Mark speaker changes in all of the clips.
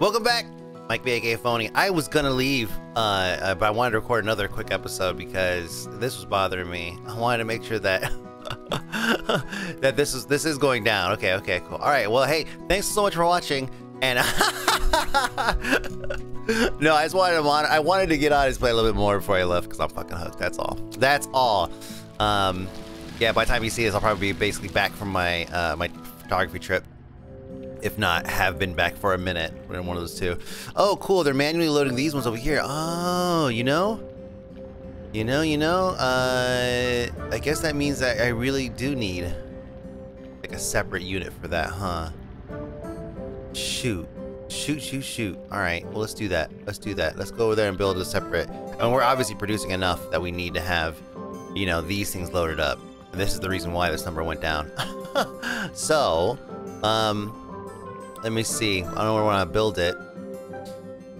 Speaker 1: Welcome back, Mike B. aka Fony. I was gonna leave, uh, uh, but I wanted to record another quick episode because this was bothering me. I wanted to make sure that that this is this is going down. Okay, okay, cool. All right. Well, hey, thanks so much for watching. And no, I just wanted to I wanted to get on and play a little bit more before I left because I'm fucking hooked. That's all. That's all. Um, yeah. By the time you see this, I'll probably be basically back from my uh, my photography trip if not have been back for a minute We're in one of those two. Oh, cool. They're manually loading these ones over here. Oh, you know? You know, you know, uh, I guess that means that I really do need like a separate unit for that, huh? Shoot. Shoot, shoot, shoot. All right, well, let's do that. Let's do that. Let's go over there and build a separate. And we're obviously producing enough that we need to have, you know, these things loaded up. And this is the reason why this number went down. so, um, let me see. I don't want to build it.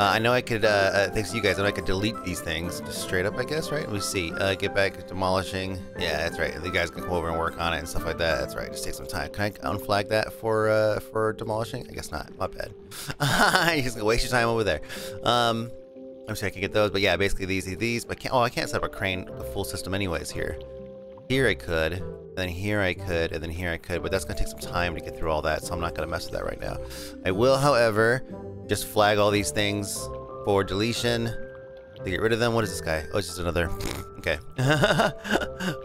Speaker 1: Uh, I know I could, uh, uh, thanks to you guys, I know I could delete these things just straight up, I guess, right? Let me see. Uh, get back demolishing. Yeah, that's right. You guys can come over and work on it and stuff like that. That's right. Just take some time. Can I unflag that for uh, for demolishing? I guess not. My bad. You're just gonna waste your time over there. Um, I'm sure I can get those, but yeah, basically these, these. But I can't. Oh, I can't set up a crane, the full system, anyways. Here, here I could and then here I could, and then here I could, but that's going to take some time to get through all that, so I'm not going to mess with that right now. I will, however, just flag all these things for deletion to get rid of them. What is this guy? Oh, it's just another... okay.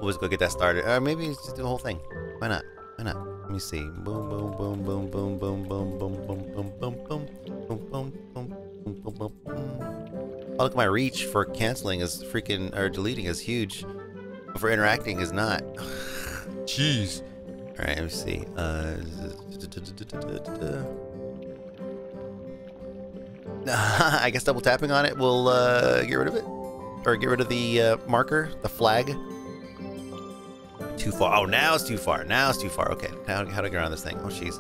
Speaker 1: we'll just go get that started. Or maybe just do the whole thing. Why not? Why not? Let me see. Boom, boom, boom, boom, boom, boom, boom, boom, boom, boom, boom, boom, boom, boom, boom, boom, boom, boom, Oh, look, my reach for canceling is freaking, or deleting is huge. For interacting is not. Jeez. All right, let me see. Uh, I guess double tapping on it will uh, get rid of it, or get rid of the uh, marker, the flag. Too far. Oh, now it's too far. Now it's too far. Okay, now how do I get around this thing? Oh, jeez.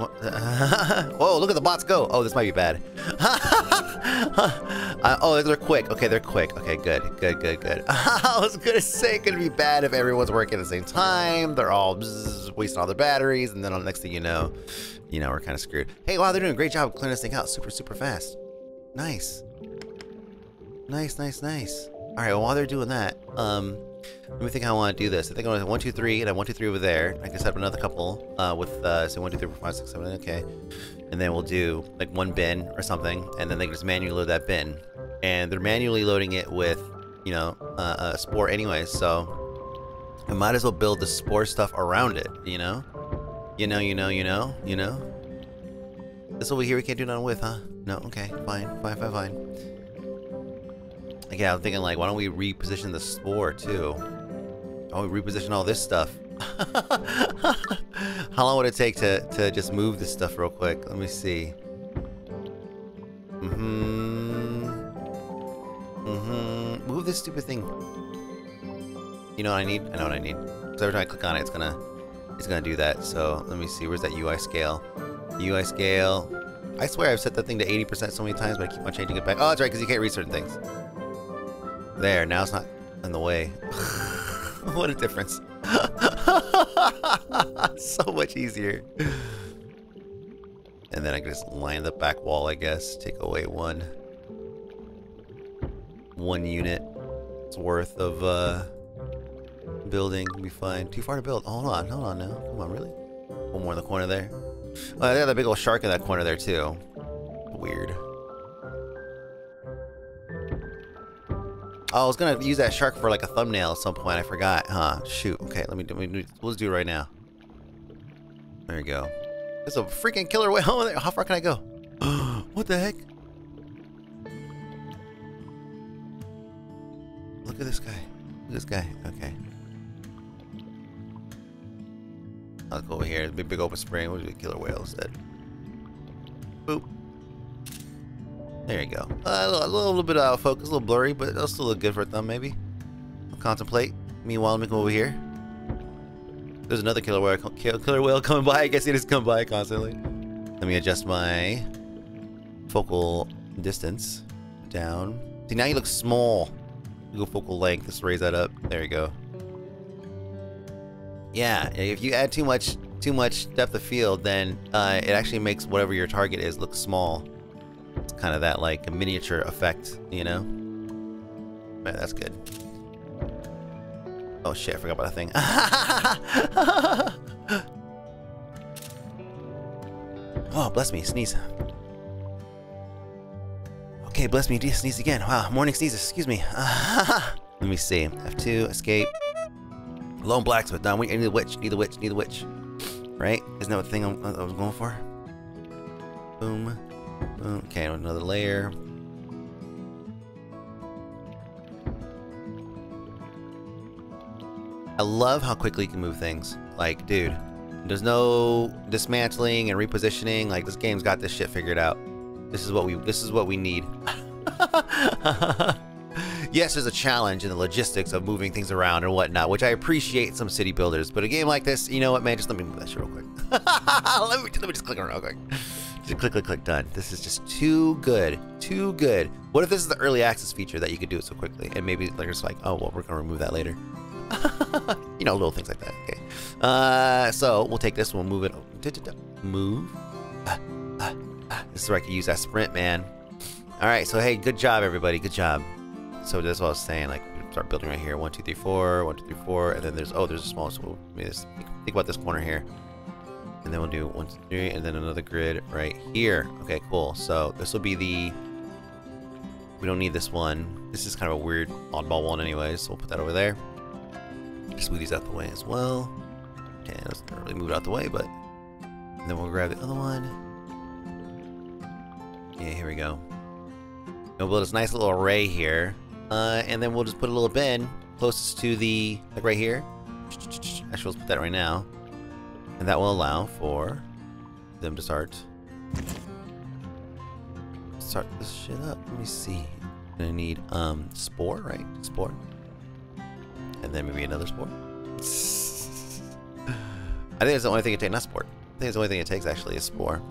Speaker 1: Whoa, look at the bots go. Oh, this might be bad. uh, oh, they're quick. Okay, they're quick. Okay, good, good, good, good. I was gonna say it could be bad if everyone's working at the same time. They're all bzz, wasting all their batteries, and then on the next thing you know, you know, we're kind of screwed. Hey, wow, they're doing a great job clearing this thing out super, super fast. Nice. Nice, nice, nice. All right, well, while they're doing that, um, let me think how I want to do this. I think I want one, two, three, and I one, two, three over there. I can set up another couple uh, with, uh, say, one, two, three, four, five, six, seven. Okay, and then we'll do like one bin or something, and then they can just manually load that bin. And they're manually loading it with, you know, uh, a spore anyway. So I might as well build the spore stuff around it. You know, you know, you know, you know, you know. This over here we can't do nothing with, huh? No. Okay. Fine. Fine. Fine. Fine. Yeah, I'm thinking like, why don't we reposition the spore too? Why don't we reposition all this stuff. How long would it take to, to just move this stuff real quick? Let me see. Mm-hmm. Mm-hmm. Move this stupid thing. You know what I need? I know what I need. Because every time I click on it, it's gonna it's gonna do that. So let me see. Where's that UI scale? UI scale. I swear I've set that thing to 80% so many times, but I keep on changing it back. Oh, that's right, because you can't read certain things. There, now it's not in the way. what a difference. so much easier. And then I can just line the back wall, I guess. Take away one. One unit. It's worth of uh, building. Be fine. Too far to build. Hold on, hold on now. Come on, really? One more in the corner there. Oh, they got that big old shark in that corner there too. Weird. Oh, I was gonna use that shark for like a thumbnail at some point. I forgot. Huh? Shoot. Okay, let me do. Let me, let's do it right now. There you go. There's a freaking killer whale. How far can I go? what the heck? Look at this guy. Look at this guy. Okay. I'll go over here. Big, big open spring. We'll do a killer whale instead. Boop. There you go. Uh, a, little, a little bit out of focus, a little blurry, but it'll still look good for a thumb, maybe. I'll contemplate. Meanwhile, let me come over here. There's another killer whale, killer whale coming by. I guess he just come by constantly. Let me adjust my focal distance down. See, now you look small. Go focal length. Let's raise that up. There you go. Yeah, if you add too much too much depth of field, then uh, it actually makes whatever your target is look small. Kind of that like a miniature effect, you know? Man, that's good. Oh shit, I forgot about that thing. oh, bless me, sneeze. Okay, bless me, sneeze again. Wow, morning sneezes, excuse me. Let me see. F2, escape. Lone blacksmith. No, we need the witch, need the witch, need the witch. Right? Isn't that the thing I was going for? Boom. Okay, another layer. I love how quickly you can move things. Like, dude, there's no dismantling and repositioning. Like, this game's got this shit figured out. This is what we this is what we need. yes, there's a challenge in the logistics of moving things around and whatnot, which I appreciate some city builders. But a game like this, you know what, man? Just let me move that shit real quick. let, me, let me just click around real quick. Click, click, click, done. This is just too good. Too good. What if this is the early access feature that you could do it so quickly? And maybe they're just like, oh, well, we're to remove that later. you know, little things like that. Okay. Uh, so we'll take this one, move it. Move. Uh, uh. This is where I can use that sprint, man. All right. So, hey, good job, everybody. Good job. So that's what I was saying. Like, start building right here. One, two, three, four. One, two, three, four. And then there's, oh, there's a small, so we'll think about this corner here. And then we'll do one, two, three, and then another grid right here. Okay, cool. So this will be the, we don't need this one. This is kind of a weird oddball one anyway, so we'll put that over there. Just move these out the way as well. Okay, let's not really move it out the way, but then we'll grab the other one. Yeah, here we go. We'll build this nice little array here. Uh, and then we'll just put a little bin closest to the, like right here. Actually, let's put that right now. And that will allow for them to start start this shit up. Let me see. Gonna need um spore, right? Spore. And then maybe another spore. I think it's the only thing it takes, not spore. I think it's the only thing it takes actually is spore.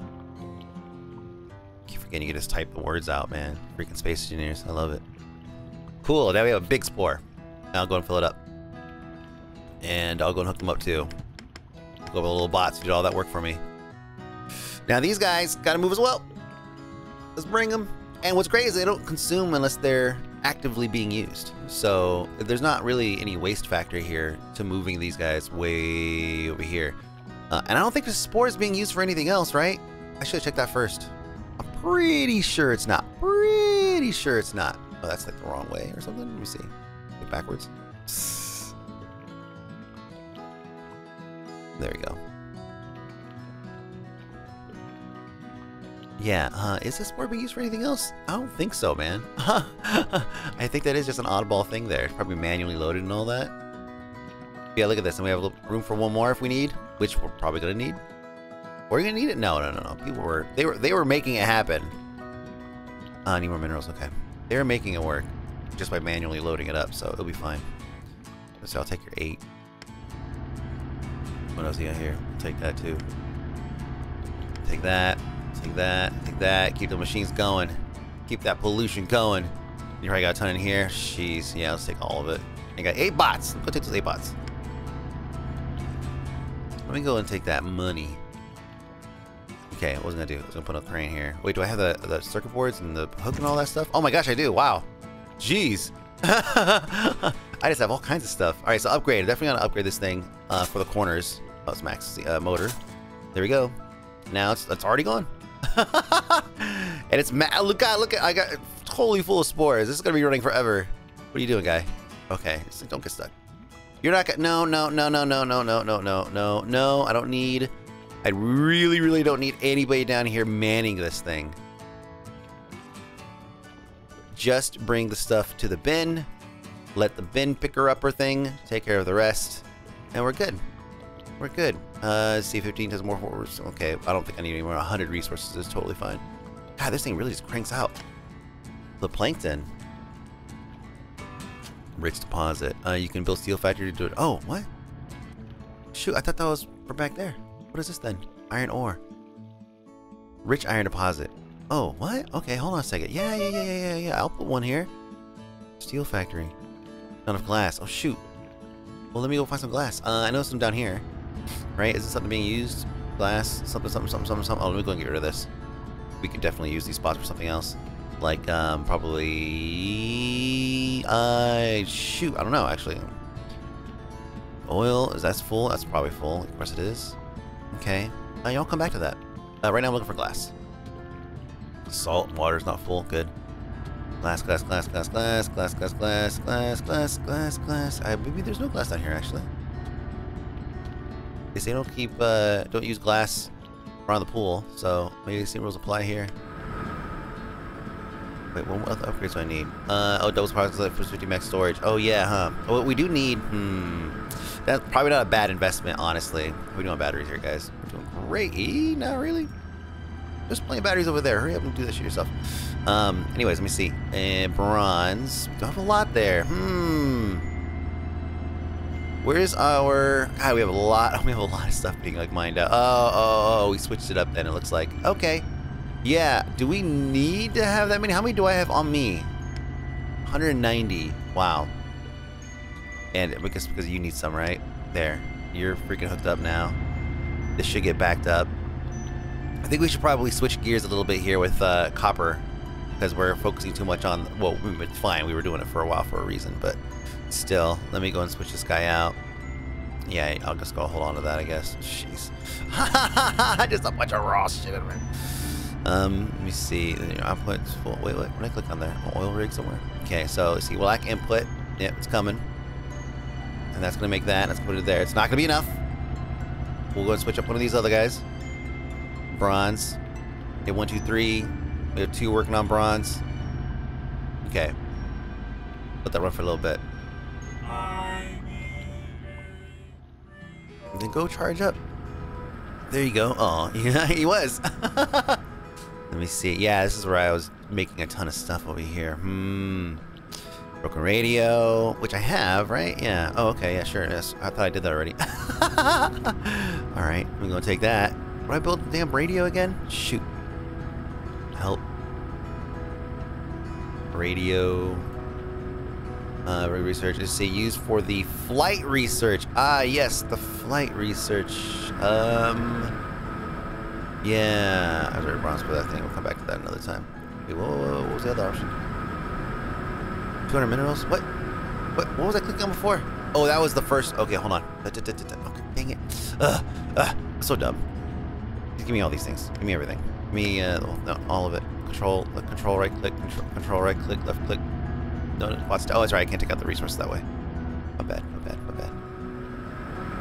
Speaker 1: Keep forgetting you just type the words out, man. Freaking space engineers. I love it. Cool, now we have a big spore. I'll go and fill it up. And I'll go and hook them up too. With little bots did all that work for me. Now these guys gotta move as well. Let's bring them. And what's great is they don't consume unless they're actively being used. So there's not really any waste factor here to moving these guys way over here. Uh, and I don't think the spore is being used for anything else, right? I should have checked that first. I'm pretty sure it's not. Pretty sure it's not. Oh, that's like the wrong way or something. Let me see. Like backwards. There we go. Yeah, uh, is this more being used for anything else? I don't think so, man. I think that is just an oddball thing there. Probably manually loaded and all that. Yeah, look at this. And we have room for one more if we need, which we're probably to need. We're to need it? No, no, no, no. People were, they were, they were making it happen. Uh, need more minerals. Okay. They were making it work just by manually loading it up, so it'll be fine. So I'll take your eight. What else you got here? Take that too. Take that. Take that. Take that. Keep the machines going. Keep that pollution going. You probably got a ton in here. Jeez. Yeah, let's take all of it. You got eight bots. Go take those eight bots. Let me go and take that money. Okay, what was I gonna do? I was gonna put a crane here. Wait, do I have the, the circuit boards and the hook and all that stuff? Oh my gosh, I do. Wow. Jeez. I just have all kinds of stuff. All right, so upgrade. i Definitely gonna upgrade this thing uh, for the corners. Oh, it's max uh, motor. There we go. Now it's it's already gone. and it's ma look at look at I got totally full of spores. This is gonna be running forever. What are you doing, guy? Okay, don't get stuck. You're not gonna no no no no no no no no no no no. I don't need. I really really don't need anybody down here manning this thing. Just bring the stuff to the bin. Let the bin picker upper thing take care of the rest, and we're good. We're good. Uh, C15 has more horrors. Okay, I don't think I need any more. 100 resources is totally fine. God, this thing really just cranks out. The plankton. Rich deposit. Uh, you can build steel factory to do it. Oh, what? Shoot, I thought that was for back there. What is this then? Iron ore. Rich iron deposit. Oh, what? Okay, hold on a second. Yeah, yeah, yeah, yeah, yeah. I'll put one here. Steel factory. None of glass. Oh, shoot. Well, let me go find some glass. Uh, I know some down here right? Is it something being used? Glass, something, something, something, something, something. Oh, let me go and get rid of this. We could definitely use these spots for something else. Like, um, probably... Uh, shoot, I don't know, actually. Oil, is that full? That's probably full. Of course it is. Okay. Uh, y'all come back to that. Uh, right now I'm looking for glass. Salt, water's not full. Good. Glass, glass, glass, glass, glass, glass, glass, glass, glass, glass, glass, glass. Uh, maybe there's no glass down here, actually. They say don't keep, uh, don't use glass around the pool, so maybe the same rules apply here. Wait, what other upgrades do I need? Uh, oh, double surprise for 50 max storage. Oh, yeah, huh. Oh, what we do need, hmm. That's probably not a bad investment, honestly. We're doing batteries here, guys. We're doing great. Not really. There's plenty of batteries over there. Hurry up and do this shit yourself. Um, anyways, let me see. And bronze. Don't have a lot there. Hmm. Where's our... God, we have a lot. We have a lot of stuff being, like, mined out. Oh, oh, oh. We switched it up then, it looks like. Okay. Yeah. Do we need to have that many? How many do I have on me? 190. Wow. And because because you need some, right? There. You're freaking hooked up now. This should get backed up. I think we should probably switch gears a little bit here with uh, copper because we're focusing too much on, well, it's fine. We were doing it for a while for a reason, but still, let me go and switch this guy out. Yeah, I'll just go hold on to that, I guess. Jeez. just a bunch of raw shit in there. Um, let me see. Output's full. Wait, wait. When I click on there, oil rig somewhere. Okay, so see. Black input. Yep, it's coming. And that's gonna make that. Let's put it there. It's not gonna be enough. We'll go and switch up one of these other guys. Bronze. Okay, one, two, three. We have two working on bronze. Okay. Let that run for a little bit. And then go charge up. There you go. Oh, yeah, he was. Let me see. Yeah, this is where I was making a ton of stuff over here. Hmm. Broken radio, which I have, right? Yeah. Oh, okay. Yeah, sure. Yes. I thought I did that already. All right. I'm going to take that. What I build the damn radio again? Shoot. Help. Radio. Uh, research is used for the flight research. Ah, yes, the flight research. Um, yeah, I was already bronze for that thing. We'll come back to that another time. Whoa, whoa, what was the other option? 200 minerals? What? What? What was I clicking on before? Oh, that was the first. Okay, hold on. Okay, dang it. Ugh, ugh, so dumb. Just give me all these things. Give me everything. Give me uh, all of it. Control, uh, control right click, control, control right click, left click. No. Oh, that's right. I can't take out the resources that way. My bad. My bad. My bad.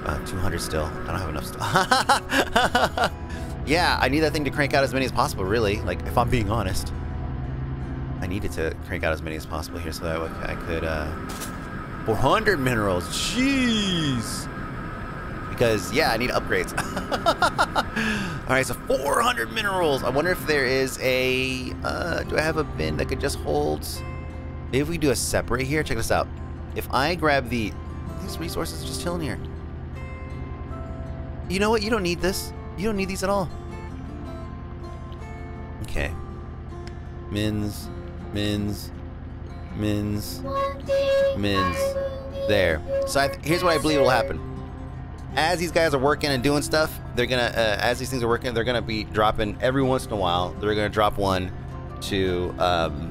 Speaker 1: Uh, 200 still. I don't have enough still. yeah, I need that thing to crank out as many as possible. Really, like if I'm being honest. I needed to crank out as many as possible here so that I could, uh, 400 minerals, jeez. Because, yeah, I need upgrades. All right, so 400 minerals. I wonder if there is a, uh, do I have a bin that could just hold, maybe if we do a separate here, check this out. If I grab the, these resources are just chilling here. You know what, you don't need this. You don't need these at all. Okay. Mins, Mins, Mins, Mins. There. So I, here's what I believe will happen. As these guys are working and doing stuff, they're gonna, uh, as these things are working, they're gonna be dropping every once in a while. They're gonna drop one to um,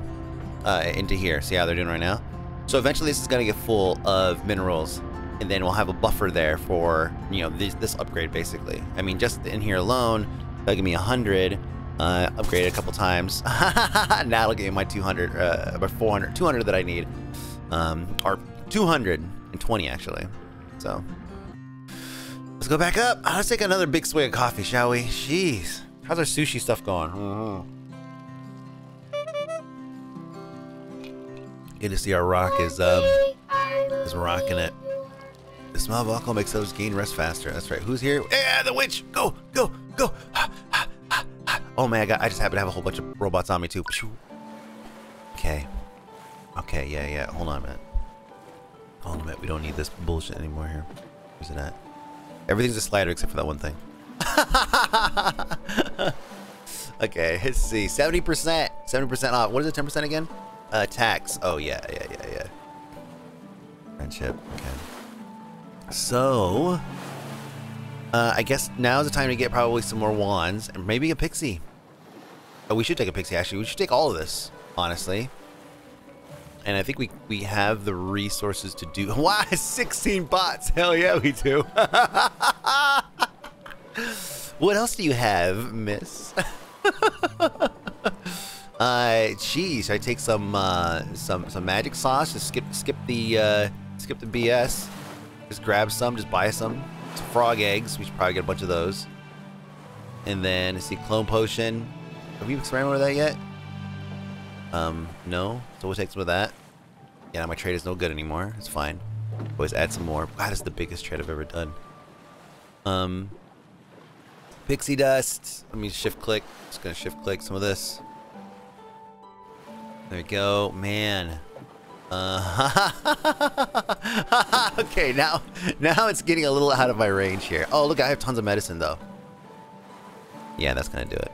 Speaker 1: uh, into here. See how they're doing right now? So eventually, this is gonna get full of minerals, and then we'll have a buffer there for you know this, this upgrade basically. I mean, just in here alone, that'll give me a hundred. Uh, upgraded a couple times. now it'll give me my 200, uh, my 400, 200 that I need. Um, or 220 actually. So, let's go back up. Let's take another big swig of coffee, shall we? Jeez. How's our sushi stuff going? Good to see our rock is, um, is rocking it. The of alcohol makes those gain rest faster. That's right. Who's here? Yeah, the witch! Go, go, go! Oh man, I, got, I just happen to have a whole bunch of robots on me too. Okay. Okay, yeah, yeah. Hold on a minute. Hold on a minute. We don't need this bullshit anymore here. Where's it at? Everything's a slider except for that one thing. okay, let's see. 70%. 70% off. What is it? 10% again? Uh, tax. Oh, yeah, yeah, yeah, yeah. Friendship. Okay. So, Uh, I guess now is the time to get probably some more wands and maybe a pixie. Oh, we should take a pixie, actually. We should take all of this, honestly. And I think we, we have the resources to do... Wow, 16 bots! Hell yeah, we do! what else do you have, miss? uh, I take some, uh, some, some magic sauce, just skip, skip the, uh, skip the BS. Just grab some, just buy some. Frog eggs, we should probably get a bunch of those. And then, see, clone potion. Have you experimented with that yet? Um, no. So we'll take some of that. Yeah, my trade is no good anymore. It's fine. Always add some more. God, this the biggest trade I've ever done. Um, pixie dust. Let me shift click. Just gonna shift click some of this. There we go. Man. Uh, okay, now, now it's getting a little out of my range here. Oh, look, I have tons of medicine though. Yeah, that's gonna do it.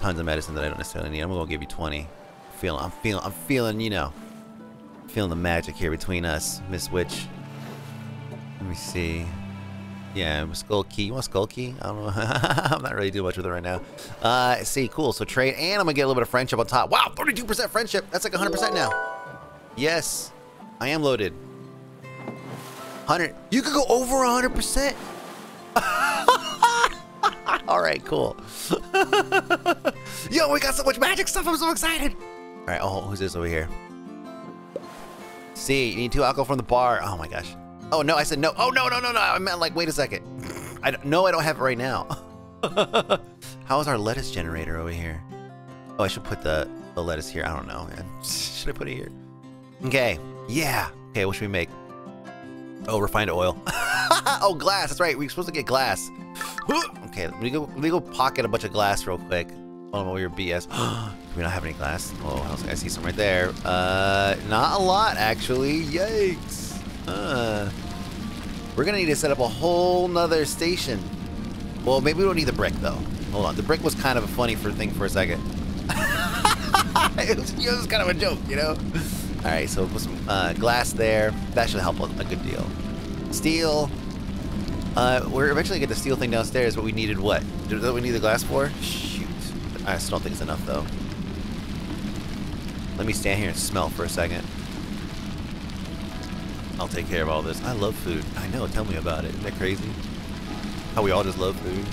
Speaker 1: Tons of medicine that I don't necessarily need. I'm gonna give you 20 feeling, I'm feeling, I'm feeling, you know, feeling the magic here between us, Miss Witch. Let me see. Yeah, Skull Key. You want Skull Key? I don't know. I'm not really doing much with it right now. Uh, see, cool. So trade, and I'm gonna get a little bit of friendship on top. Wow, 32% friendship. That's like 100% now. Yes, I am loaded. 100. You could go over 100%. All right, cool. Yo, we got so much magic stuff. I'm so excited. All right, oh, who's this over here? See, you need two alcohol from the bar. Oh my gosh. Oh no, I said no. Oh no, no, no, no. I meant like, wait a second. I don't, no, I don't have it right now. How is our lettuce generator over here? Oh, I should put the, the lettuce here. I don't know, man. Should I put it here? Okay. Yeah. Okay, what should we make? Oh, refined oil. oh, glass. That's right. We're supposed to get glass. okay, let me go. Let me go pocket a bunch of glass real quick. Oh, all your BS. We Do we not have any glass? Oh, I see some right there. Uh, not a lot actually. Yikes. Uh, we're gonna need to set up a whole nother station. Well, maybe we don't need the brick though. Hold on. The brick was kind of a funny for thing for a second. it, was, it was kind of a joke, you know. All right, so we'll put some uh, glass there. That should help a, a good deal. Steel. Uh, we're eventually gonna get the steel thing downstairs, but we needed what? Do we need the glass for? Shoot. I still don't think it's enough, though. Let me stand here and smell for a second. I'll take care of all this. I love food. I know, tell me about it. Isn't that crazy? How we all just love food.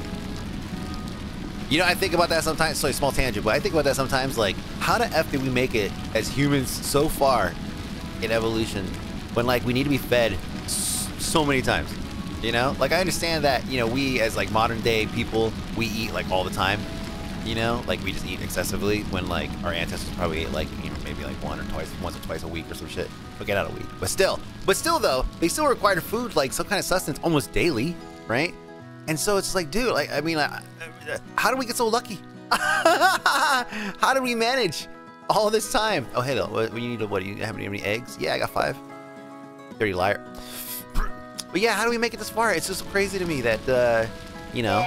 Speaker 1: You know, I think about that sometimes. Sorry, small tangent, but I think about that sometimes. Like, how the f did we make it as humans so far in evolution when like we need to be fed so many times? You know, like I understand that you know we as like modern day people we eat like all the time. You know, like we just eat excessively when like our ancestors probably ate like you know like one or twice, once or twice a week or some shit. Forget out a week, but still, but still though they still required food like some kind of sustenance almost daily, right? And so it's like, dude, like, I mean, uh, how do we get so lucky? how do we manage all this time? Oh, hey, though, what, you need to, what, do you have any, any eggs? Yeah, I got five. Dirty liar. But yeah, how do we make it this far? It's just crazy to me that, uh, you know,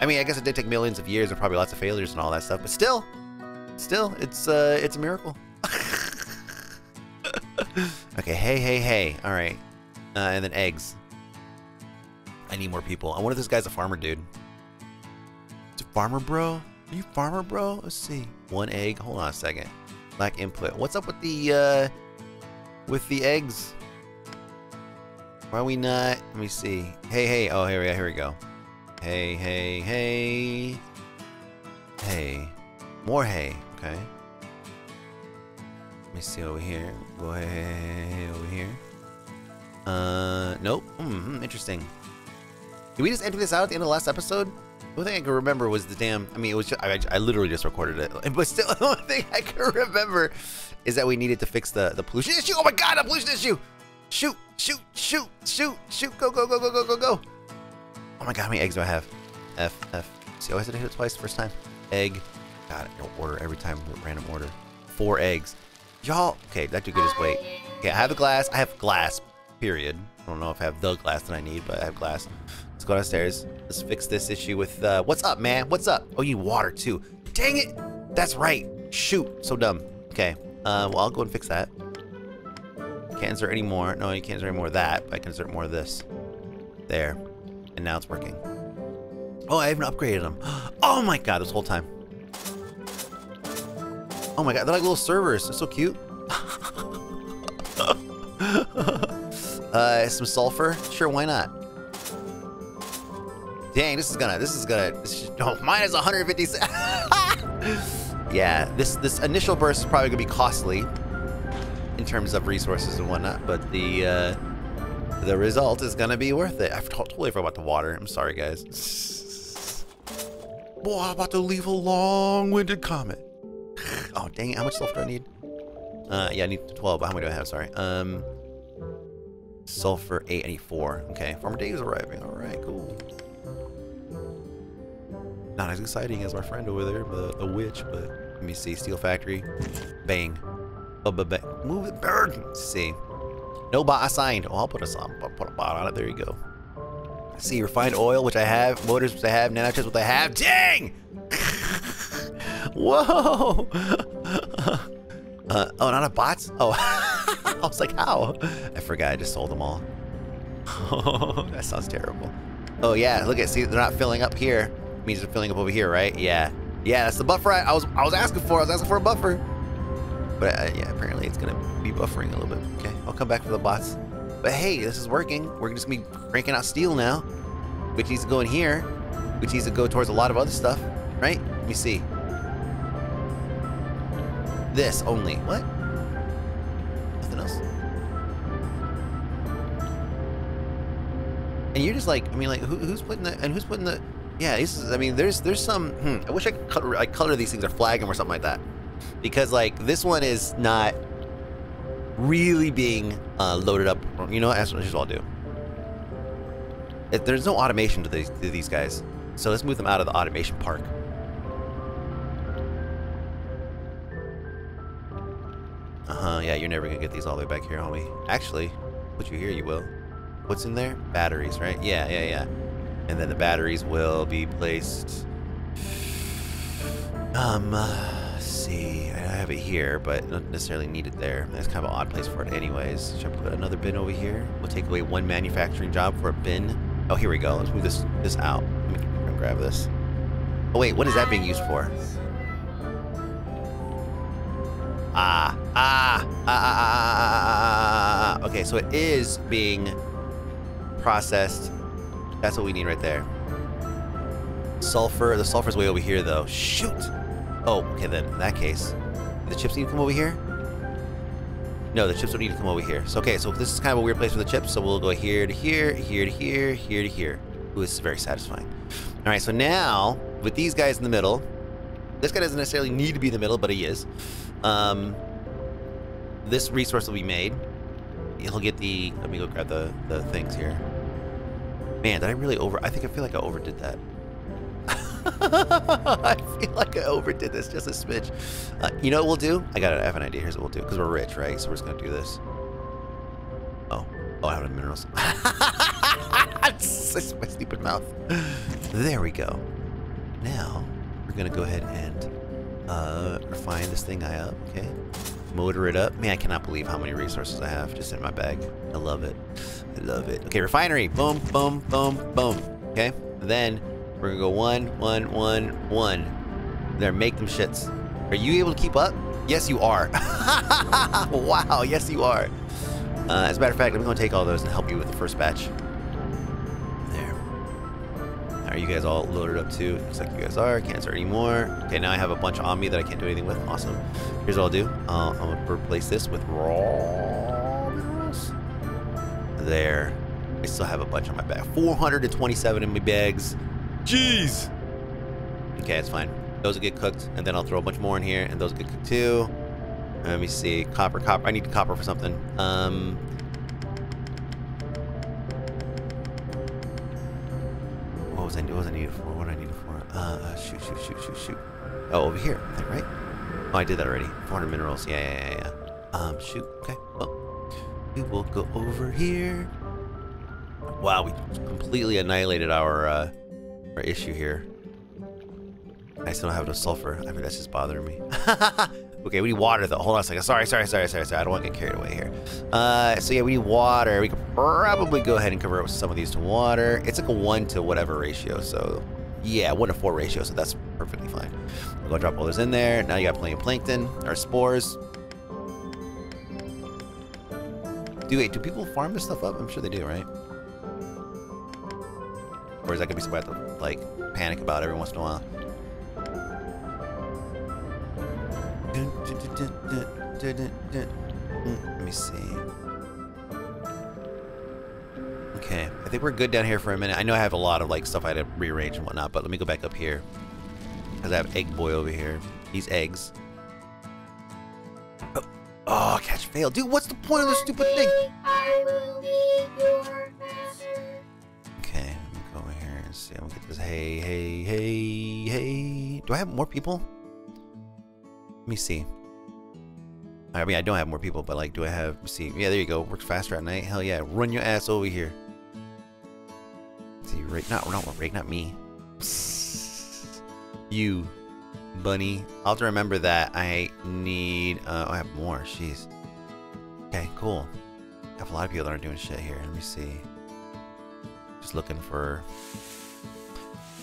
Speaker 1: I mean, I guess it did take millions of years and probably lots of failures and all that stuff, but still, still, it's, uh, it's a miracle. okay, hey, hey, hey. All right. Uh, and then eggs. I need more people. I wonder if this guy's a farmer, dude. It's a farmer, bro? Are you farmer, bro? Let's see. One egg. Hold on a second. Lack input. What's up with the, uh, with the eggs? Why are we not? Let me see. Hey, hey. Oh, here we go. Here we go. Hey, hey, hey. Hey. More hay. Okay. Let me see over here. Go ahead over here. Uh, nope. Hmm, interesting. Did we just enter this out at the end of the last episode? The only thing I can remember was the damn. I mean, it was. Just, I, I literally just recorded it, but still, the only thing I can remember is that we needed to fix the the pollution issue. Oh my god, the pollution issue! Shoot, shoot, shoot, shoot, shoot! Go, go, go, go, go, go, go! Oh my god, how many eggs do I have? F, F. See, I had to hit it twice the first time. Egg. God, I don't order every time. Random order. Four eggs. Y'all. Okay, that do good as wait. Okay, I have a glass. I have glass. Period. I don't know if I have the glass that I need, but I have glass. Let's go downstairs. Let's fix this issue with, uh, what's up, man? What's up? Oh, you water, too. Dang it! That's right. Shoot. So dumb. Okay. Uh, well, I'll go and fix that. Can't insert any more. No, you can't insert any more of that, but I can insert more of this. There. And now it's working. Oh, I haven't upgraded them. Oh my god, this whole time. Oh my god, they're like little servers. They're so cute. uh, some sulfur? Sure, why not? Dang, this is gonna, this is gonna, this is, oh, mine is 150 Yeah, this, this initial burst is probably gonna be costly in terms of resources and whatnot, but the, uh, the result is gonna be worth it. I totally forgot about the water. I'm sorry, guys. Boy, I'm about to leave a long-winded comment. Oh, dang it. How much sulfur do I need? Uh, yeah, I need 12. But how many do I have? Sorry. Um, sulfur 8. I need 4. Okay. Farmer Dave's arriving. All right, cool. Not as exciting as my friend over there, the, the witch, but let me see. Steel factory. Bang. Oh, but bang. Move it, bird. Let's see. No bot assigned. Oh, I'll put a a, I'll put a bot on it. There you go. Let's see. Refined oil, which I have. Motors, which I have. Nanochips, which I have. Dang! Whoa! uh, oh, not a bots? Oh, I was like, how? I forgot. I just sold them all. Oh, that sounds terrible. Oh yeah, look at see, they're not filling up here. It means they're filling up over here, right? Yeah, yeah. That's the buffer I, I was I was asking for. I was asking for a buffer. But uh, yeah, apparently it's gonna be buffering a little bit. Okay, I'll come back for the bots. But hey, this is working. We're just gonna be cranking out steel now, which needs to go in here, which needs to go towards a lot of other stuff, right? Let me see. This only. What? Nothing else? And you're just like, I mean, like, who, who's putting the, and who's putting the, yeah, this is, I mean, there's, there's some, hmm, I wish I could color, I color these things or flag them or something like that. Because, like, this one is not really being uh, loaded up. You know what? That's what I'll do. It, there's no automation to these, to these guys. So let's move them out of the automation park. Yeah, you're never gonna get these all the way back here, homie. Actually, put you here, you will. What's in there? Batteries, right? Yeah, yeah, yeah. And then the batteries will be placed... Um, uh, see, I have it here, but not necessarily need it there. That's kind of an odd place for it anyways. Should I put another bin over here? We'll take away one manufacturing job for a bin. Oh, here we go. Let's move this this out. Let me grab this. Oh, wait, what is that being used for? Ah, ah, ah, ah, ah, ah, Okay, so it is being processed. That's what we need right there. Sulfur. The sulfur's way over here, though. Shoot! Oh, okay, then in that case, the chips need to come over here? No, the chips don't need to come over here. So, okay, so this is kind of a weird place for the chips, so we'll go here to here, here to here, here to here. Ooh, this is very satisfying. All right, so now, with these guys in the middle, this guy doesn't necessarily need to be in the middle, but he is. Um, this resource will be made. He'll get the. Let me go grab the the things here. Man, did I really over? I think I feel like I overdid that. I feel like I overdid this just a smidge. Uh, you know what we'll do? I got. I have an idea. Here's what we'll do. Because we're rich, right? So we're just gonna do this. Oh, oh, I have minerals. it's my stupid mouth. There we go. Now we're gonna go ahead and uh, refine this thing I up, okay? Motor it up. Man, I cannot believe how many resources I have just in my bag. I love it. I love it. Okay, refinery. Boom, boom, boom, boom. Okay, then we're gonna go one, one, one, one. There, make them shits. Are you able to keep up? Yes, you are. wow, yes, you are. Uh, as a matter of fact, I'm gonna take all those and help you with the first batch. You guys all loaded up too? Looks like you guys are. Can't anymore. Okay, now I have a bunch on me that I can't do anything with. Awesome. Here's what I'll do. Uh, I'm going to replace this with raw minerals. There. I still have a bunch on my back. 427 in my bags. Jeez. Okay, it's fine. Those will get cooked, and then I'll throw a bunch more in here, and those will get cooked too. Let me see. Copper, copper. I need copper for something. Um, was I, what was I needed for? What I needed for? Uh, uh, shoot, shoot, shoot, shoot, shoot. Oh, over here. right? Oh, I did that already. 400 minerals. Yeah, yeah, yeah, yeah. Um, shoot. Okay. Well, we will go over here. Wow, we completely annihilated our, uh, our issue here. I still don't have no sulfur. I mean, that's just bothering me. Okay, we need water though. Hold on a second. Sorry, sorry, sorry, sorry, sorry. I don't want to get carried away here. Uh, so yeah, we need water. We could probably go ahead and convert some of these to water. It's like a one to whatever ratio. So yeah, one to four ratio. So that's perfectly fine. We're gonna drop all those in there. Now you got plenty of plankton or spores. Do wait, do people farm this stuff up? I'm sure they do, right? Or is that gonna be something I have to like panic about every once in a while? Let me see. Okay, I think we're good down here for a minute. I know I have a lot of like stuff I had to rearrange and whatnot, but let me go back up here. Because I have Egg Boy over here. These eggs. Oh, oh, catch fail. Dude, what's the point of this stupid thing? Okay, let me go over here and see. I'm gonna get this. Hey, hey, hey, hey. Do I have more people? Let me see. I mean, I don't have more people, but like, do I have? See, yeah, there you go. Works faster at night. Hell yeah! Run your ass over here. see, right? Not, not Rick, not me. You, bunny. I'll have to remember that. I need. Uh, oh, I have more. Jeez. Okay, cool. I have a lot of people that aren't doing shit here. Let me see. Just looking for.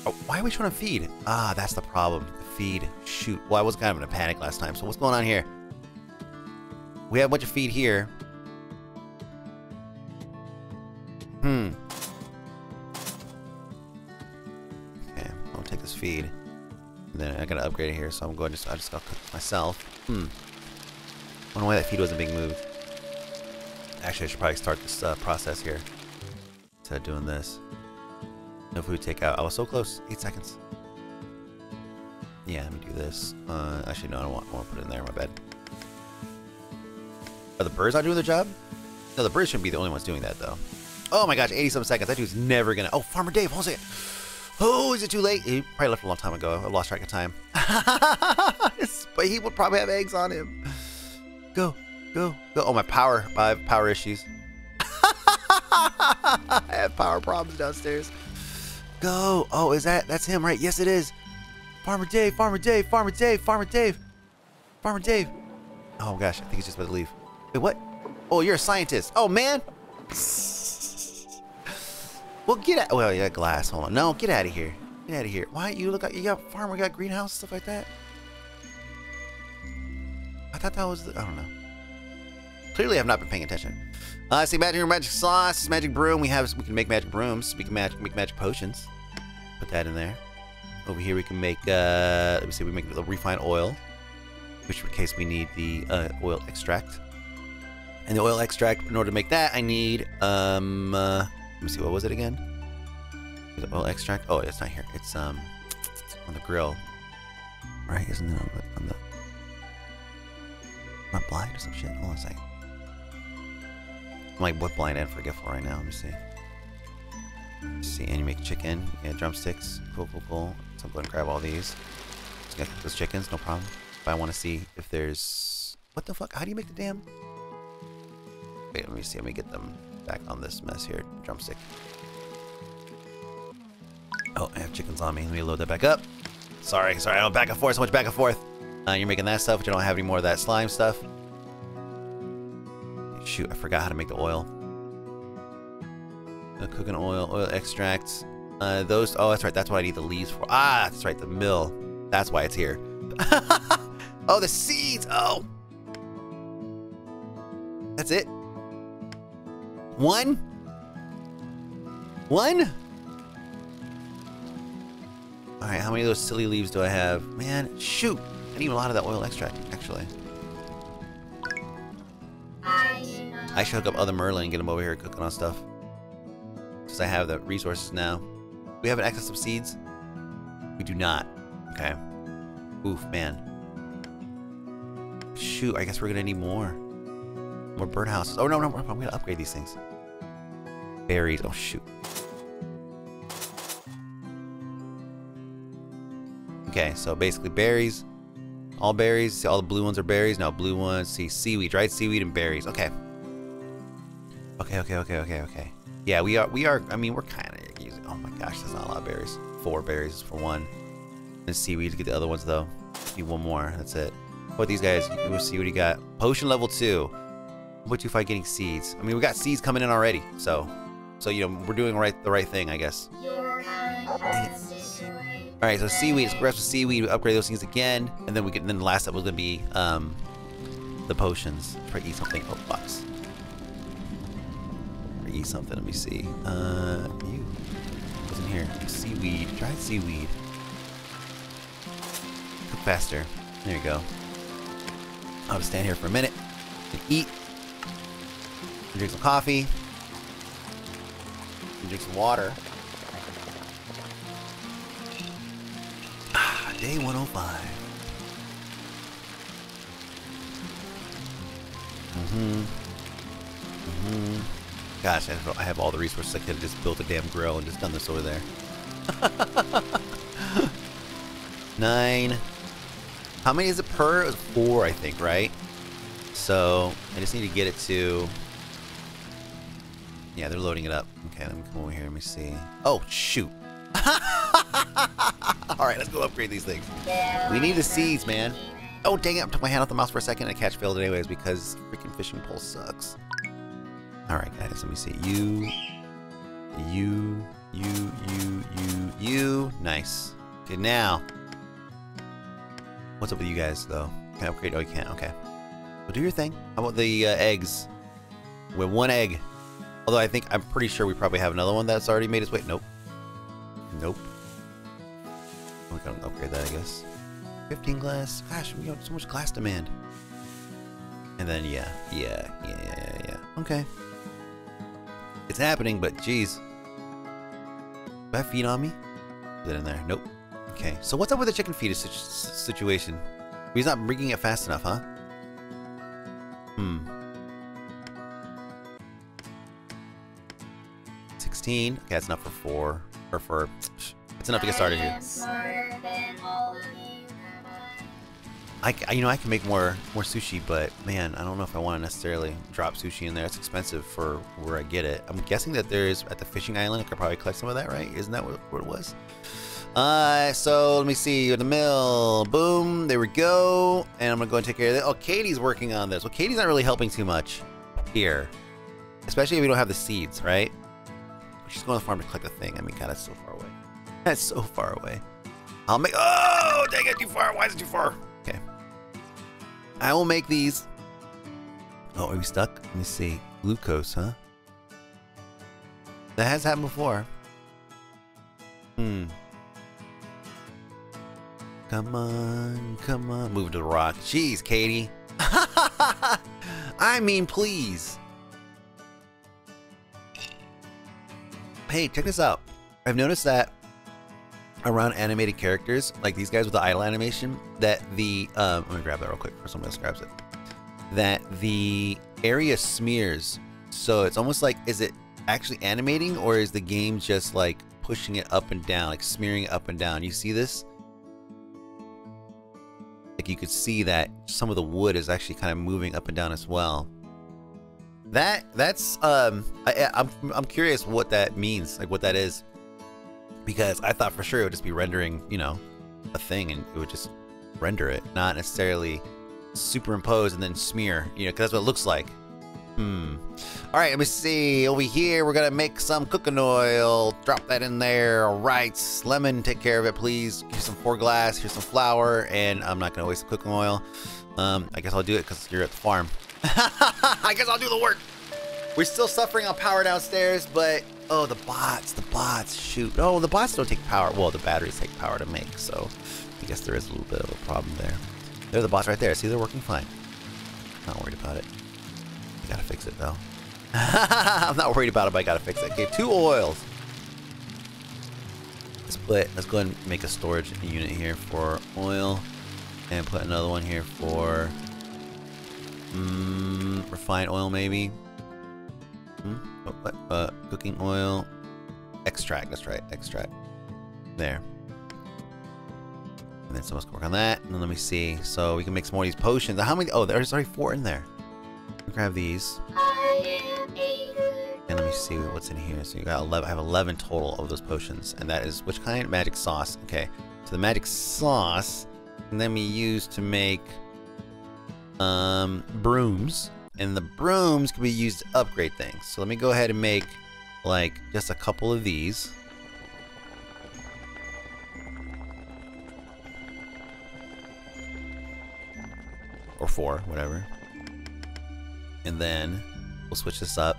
Speaker 1: Oh, why are we trying to feed? Ah, that's the problem. Feed. Shoot. Well, I was kind of in a panic last time. So what's going on here? We have a bunch of feed here. Hmm. Okay, I'll take this feed. And then I gotta upgrade it here, so I'm going to. Just I just cook myself. Hmm. I why that feed wasn't being moved. Actually, I should probably start this uh, process here. Instead of doing this. No food takeout. I was so close. Eight seconds. Yeah, let me do this. Uh, actually, no, I don't want, I want to put it in there. My bad. Are the birds not doing their job? No, the birds shouldn't be the only ones doing that, though. Oh my gosh, 87 seconds. That dude's never gonna... Oh, Farmer Dave, hold on. Oh, is it too late? He probably left a long time ago. I lost track of time. but he would probably have eggs on him. Go, go, go. Oh, my power. I have power issues. I have power problems downstairs. Go. Oh, is that... That's him, right? Yes, it is. Farmer Dave, Farmer Dave, Farmer Dave, Farmer Dave. Farmer Dave. Oh, gosh. I think he's just about to leave. Wait, what? Oh, you're a scientist. Oh, man. Well, get out. Well, yeah, glass. Hold on. No, get out of here. Get out of here. Why you look like you got farmer, got greenhouse, stuff like that? I thought that was. The, I don't know. Clearly, I've not been paying attention. Uh, see, magic magic sauce, magic broom. We have. We can make magic brooms. We can magic make magic potions. Put that in there. Over here, we can make. Uh, let me see. We make the refined oil. Which in case we need the uh, oil extract. And the oil extract, in order to make that, I need, um, uh, let me see, what was it again? It oil extract? Oh, it's not here. It's, um, on the grill. Right? Isn't it on the, on the... Am I blind or some shit? Hold on a second. I'm like both blind and forgetful right now. Let me see. Let's see, and you make chicken. Yeah, drumsticks. Cool, cool, cool. So I'm going to grab all these. Just gonna cook those chickens, no problem. If I want to see if there's... What the fuck? How do you make the damn... Wait, let me see. Let me get them back on this mess here. Drumstick. Oh, I have chickens on me. Let me load that back up. Sorry, sorry. I don't back and forth. So much back and forth. Uh, you're making that stuff, but you don't have any more of that slime stuff. Shoot, I forgot how to make the oil. Uh, cooking oil, oil extracts. Uh, those. Oh, that's right. That's what I need the leaves for. Ah, that's right. The mill. That's why it's here. oh, the seeds. Oh. That's it. One? One? Alright, how many of those silly leaves do I have? Man, shoot! I need a lot of that oil extract, actually. I should hook up other Merlin and get them over here cooking on stuff. Because I have the resources now. We have an excess of seeds? We do not. Okay. Oof, man. Shoot, I guess we're gonna need more. More birdhouses. Oh, no, no, I'm gonna upgrade these things. Berries. Oh, shoot. Okay, so basically berries. All berries. See, all the blue ones are berries. Now blue ones. See, seaweed, dried seaweed and berries. Okay. Okay, okay, okay, okay, okay. Yeah, we are, we are, I mean, we're kind of oh my gosh, that's not a lot of berries. Four berries for one. And seaweed to get the other ones, though. Need one more, that's it. What these guys? We'll see what he got. Potion level two. What do you find getting seeds? I mean, we got seeds coming in already, so, so you know, we're doing right the right thing, I guess. All right, so seaweed. Let's progress with seaweed. We upgrade those things again, and then we get. Then the last step was gonna be um, the potions. Try to eat something. Oh, box. Try eat something. Let me see. Uh, you. In here? Seaweed. Dried seaweed. Cook faster. There you go. I'll just stand here for a minute and eat. Drink some coffee. Drink some water. Ah, day 105. Mm-hmm. Mm-hmm. Gosh, I have, all the resources. I could have just built a damn grill and just done this over there. Nine. How many is it per? It four, I think, right? So, I just need to get it to... Yeah, they're loading it up. Okay, let me come over here. Let me see. Oh, shoot. Alright, let's go upgrade these things. We need the seeds, man. Oh, dang it. I took my hand off the mouse for a second. I catch failed anyways because freaking fishing pole sucks. Alright, guys. Let me see. You. You. You. You. You. You. Nice. Okay, now. What's up with you guys, though? Can I upgrade? Oh, you can't. Okay. Well, do your thing. How about the uh, eggs? With one egg. Although I think, I'm pretty sure we probably have another one that's already made its way. Nope. Nope. We can upgrade that, I guess. 15 glass. Gosh, we got so much glass demand. And then. Yeah, yeah, yeah, yeah, yeah. Okay. It's happening, but geez. Do I feed on me? Is it in there? Nope. Okay, so what's up with the chicken feeder situ situation? He's not bringing it fast enough, huh? Hmm. 16. Okay, that's enough for four. Or for... It's enough to get started here. I, you know, I can make more more sushi, but man, I don't know if I want to necessarily drop sushi in there. It's expensive for where I get it. I'm guessing that there is at the fishing island. I could probably collect some of that, right? Isn't that what, what it was? Uh, so let me see. The mill. Boom. There we go. And I'm gonna go and take care of. Oh, Katie's working on this. Well, Katie's not really helping too much here, especially if we don't have the seeds, right? She's going to the farm to collect the thing. I mean, God, that's so far away. That's so far away. I'll make. Oh, dang it! Too far. Why is it too far? Okay. I will make these. Oh, are we stuck? Let me see. Glucose, huh? That has happened before. Hmm. Come on, come on. Move to the rock. Jeez, Katie. I mean, please. Hey, check this out. I've noticed that around animated characters, like these guys with the idle animation, that the um, let me grab that real quick before someone else grabs it. That the area smears, so it's almost like is it actually animating or is the game just like pushing it up and down, like smearing it up and down? You see this? Like you could see that some of the wood is actually kind of moving up and down as well. That that's um I, I'm I'm curious what that means, like what that is because I thought for sure it would just be rendering, you know, a thing and it would just render it, not necessarily superimpose and then smear, you know, because that's what it looks like. Hmm. All right, let me see. Over here, we're gonna make some cooking oil. Drop that in there. All right, lemon, take care of it, please. Here's some four glass. Here's some flour, and I'm not gonna waste the cooking oil. Um, I guess I'll do it because you're at the farm. I guess I'll do the work. We're still suffering on power downstairs, but oh, the bots, the bots, shoot. Oh, the bots don't take power. Well, the batteries take power to make, so I guess there is a little bit of a problem there. They're the bots right there. See, they're working fine. Not worried about it. I gotta fix it though. I'm not worried about it, but I gotta fix it. Okay, two oils. Let's put. Let's go ahead and make a storage unit here for oil, and put another one here for mm, refined oil, maybe. Hmm? Oh? Uh, cooking oil, extract. That's right, extract. There. And then someone's gonna work on that. And let me see. So we can make some more of these potions. How many? Oh, there's already four in there. Grab these. And let me see what's in here. So you got 11. I have 11 total of those potions. And that is which kind? Magic sauce. Okay. So the magic sauce can then be used to make um, brooms. And the brooms can be used to upgrade things. So let me go ahead and make like just a couple of these. Or four, whatever. And then we'll switch this up.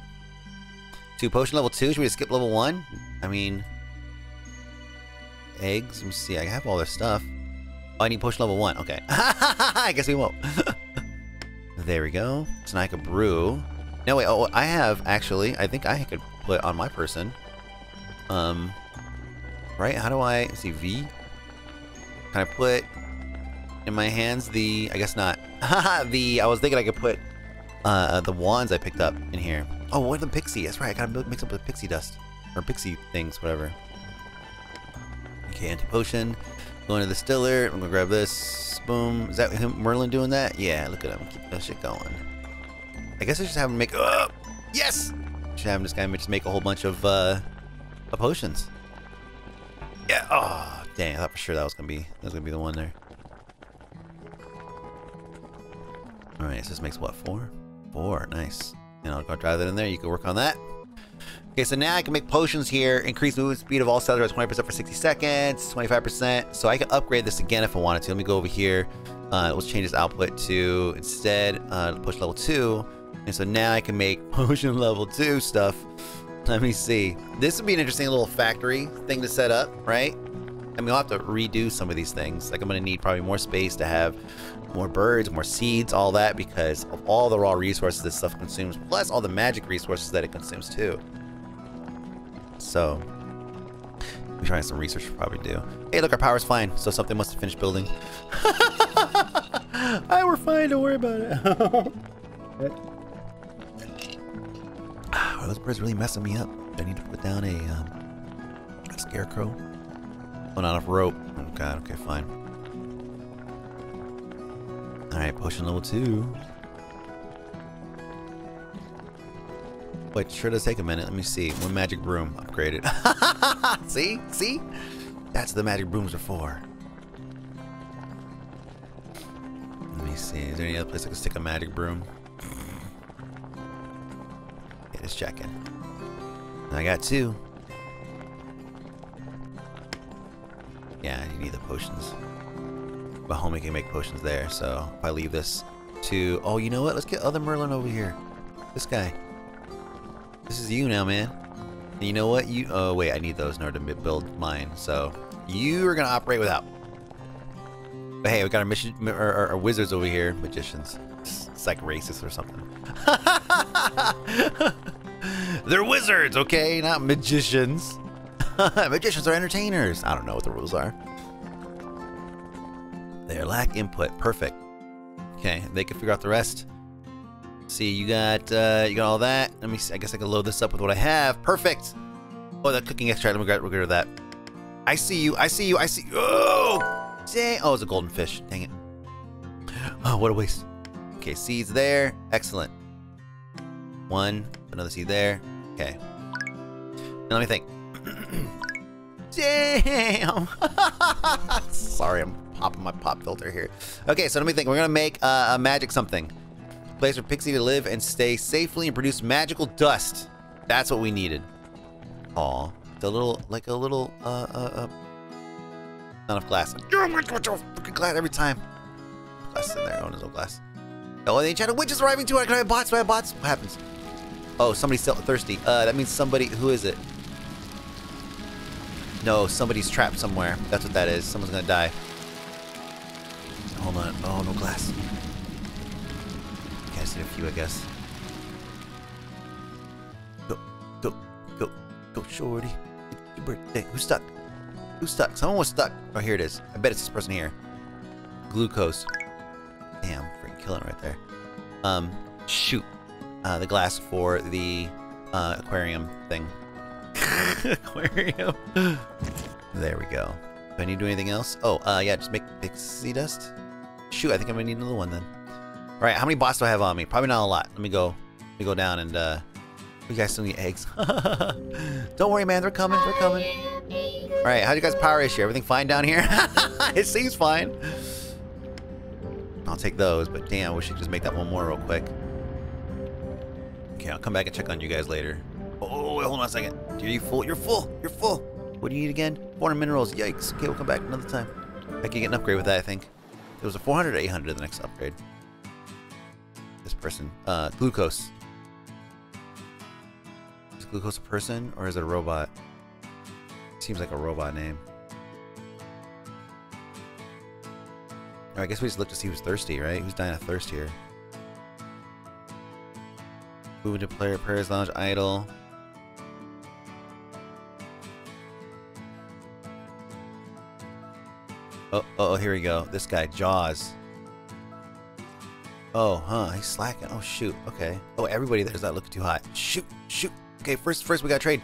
Speaker 1: To potion level two, should we skip level one? I mean, eggs. Let me see. I have all this stuff. Oh, I need potion level one. Okay. I guess we won't. there we go. So now I can brew. No, wait. Oh, I have actually. I think I could put on my person. Um, right? How do I see V? Can I put in my hands the? I guess not. the. I was thinking I could put uh, the wands I picked up in here. Oh, what the pixie? That's right. I gotta mix up with pixie dust or pixie things, whatever. Okay, anti potion. Going to the distiller. I'm gonna grab this. Boom. Is that him, Merlin doing that? Yeah, look at him. Keep that shit going. I guess I should have him make. Uh, yes. Should have this guy just make a whole bunch of uh, of potions. Yeah. Oh, dang! I thought for sure that was gonna be that was gonna be the one there. All right. So this makes what four? Four. Nice. And I'll go drive that in there. You can work on that. Okay, so now I can make potions here, increase movement speed of all settlers 20% for 60 seconds, 25%. So I can upgrade this again if I wanted to. Let me go over here. Uh, let's change this output to instead uh, push level 2. And so now I can make potion level 2 stuff. Let me see. This would be an interesting little factory thing to set up, right? I mean, I'll have to redo some of these things. Like I'm going to need probably more space to have more birds, more seeds, all that because of all the raw resources this stuff consumes, plus all the magic resources that it consumes too. So, we're trying some research to probably do. Hey, look, our power's fine, so something must have finished building. I we're fine, don't worry about it. Are those birds really messing me up? I need to put down a, um, a scarecrow. Oh, not enough rope. Oh god, okay, fine. Alright, potion level 2. Wait, sure does take a minute. Let me see. One magic broom upgraded. see? See? That's what the magic brooms are for. Let me see. Is there any other place I can stick a magic broom? Yeah, just checking. I got two. Yeah, you need the potions. But homie can make potions there, so if I leave this to... Oh, you know what? Let's get other Merlin over here. This guy. This is you now, man. And you know what? You oh wait, I need those in order to build mine. So you are gonna operate without. But hey, we got our mission, our, wizards over here, magicians. It's like racist or something. They're wizards, okay, not magicians. magicians are entertainers. I don't know what the rules are. They lack input. Perfect. Okay, they can figure out the rest see, you got uh, you got all that. Let me see. I guess I can load this up with what I have. Perfect. Oh, that cooking extract. Let me get rid of that. I see you. I see you. I see. You. Oh, dang. Oh, it's a golden fish. Dang it. Oh, what a waste. Okay, seeds there. Excellent. One. Another seed there. Okay. And let me think. Damn. Sorry, I'm popping my pop filter here. Okay, so let me think. We're gonna make uh, a magic something place for Pixie to live and stay safely and produce magical dust. That's what we needed. Aw. The little, like a little, uh, uh, uh. Not enough glass. Oh my god, fucking glass every time. Glass in there. Oh, no glass. Oh, the enchanted witch is arriving too. Can I have bots? I have bots? What happens? Oh, somebody's still thirsty. Uh, that means somebody. Who is it? No, somebody's trapped somewhere. That's what that is. Someone's gonna die. Hold on. Oh, no glass a few, I guess. Go, go, go, go, shorty. It's your birthday. Who's stuck? Who's stuck? Someone was stuck. Oh, here it is. I bet it's this person here. Glucose. Damn, freaking killing right there. Um, shoot. Uh, the glass for the uh, aquarium thing. aquarium. there we go. Do I need to do anything else? Oh, uh, yeah, just make pixie dust. Shoot, I think I'm gonna need another one then. All right, how many bots do I have on me? Probably not a lot. Let me go. Let me go down and uh, you guys still need eggs. Don't worry, man. They're coming. They're coming. All right, how's you guys' power issue? Everything fine down here? it seems fine. I'll take those, but damn, I wish I could just make that one more real quick. Okay, I'll come back and check on you guys later. Oh, wait, hold on a second. Are you full? You're full. You're full. What do you need again? 400 minerals. Yikes. Okay, we'll come back another time. I can get an upgrade with that, I think. It was a 400 or 800 the next upgrade. Person. Uh, glucose. Is glucose a person or is it a robot? Seems like a robot name. I guess we just look to see who's thirsty, right? Who's dying of thirst here? Moving to player prayers lounge idle. Oh, oh, here we go. This guy, Jaws. Oh, huh? He's slacking. Oh, shoot. Okay. Oh, everybody there's not looking too hot. Shoot, shoot. Okay, first, first we got trade.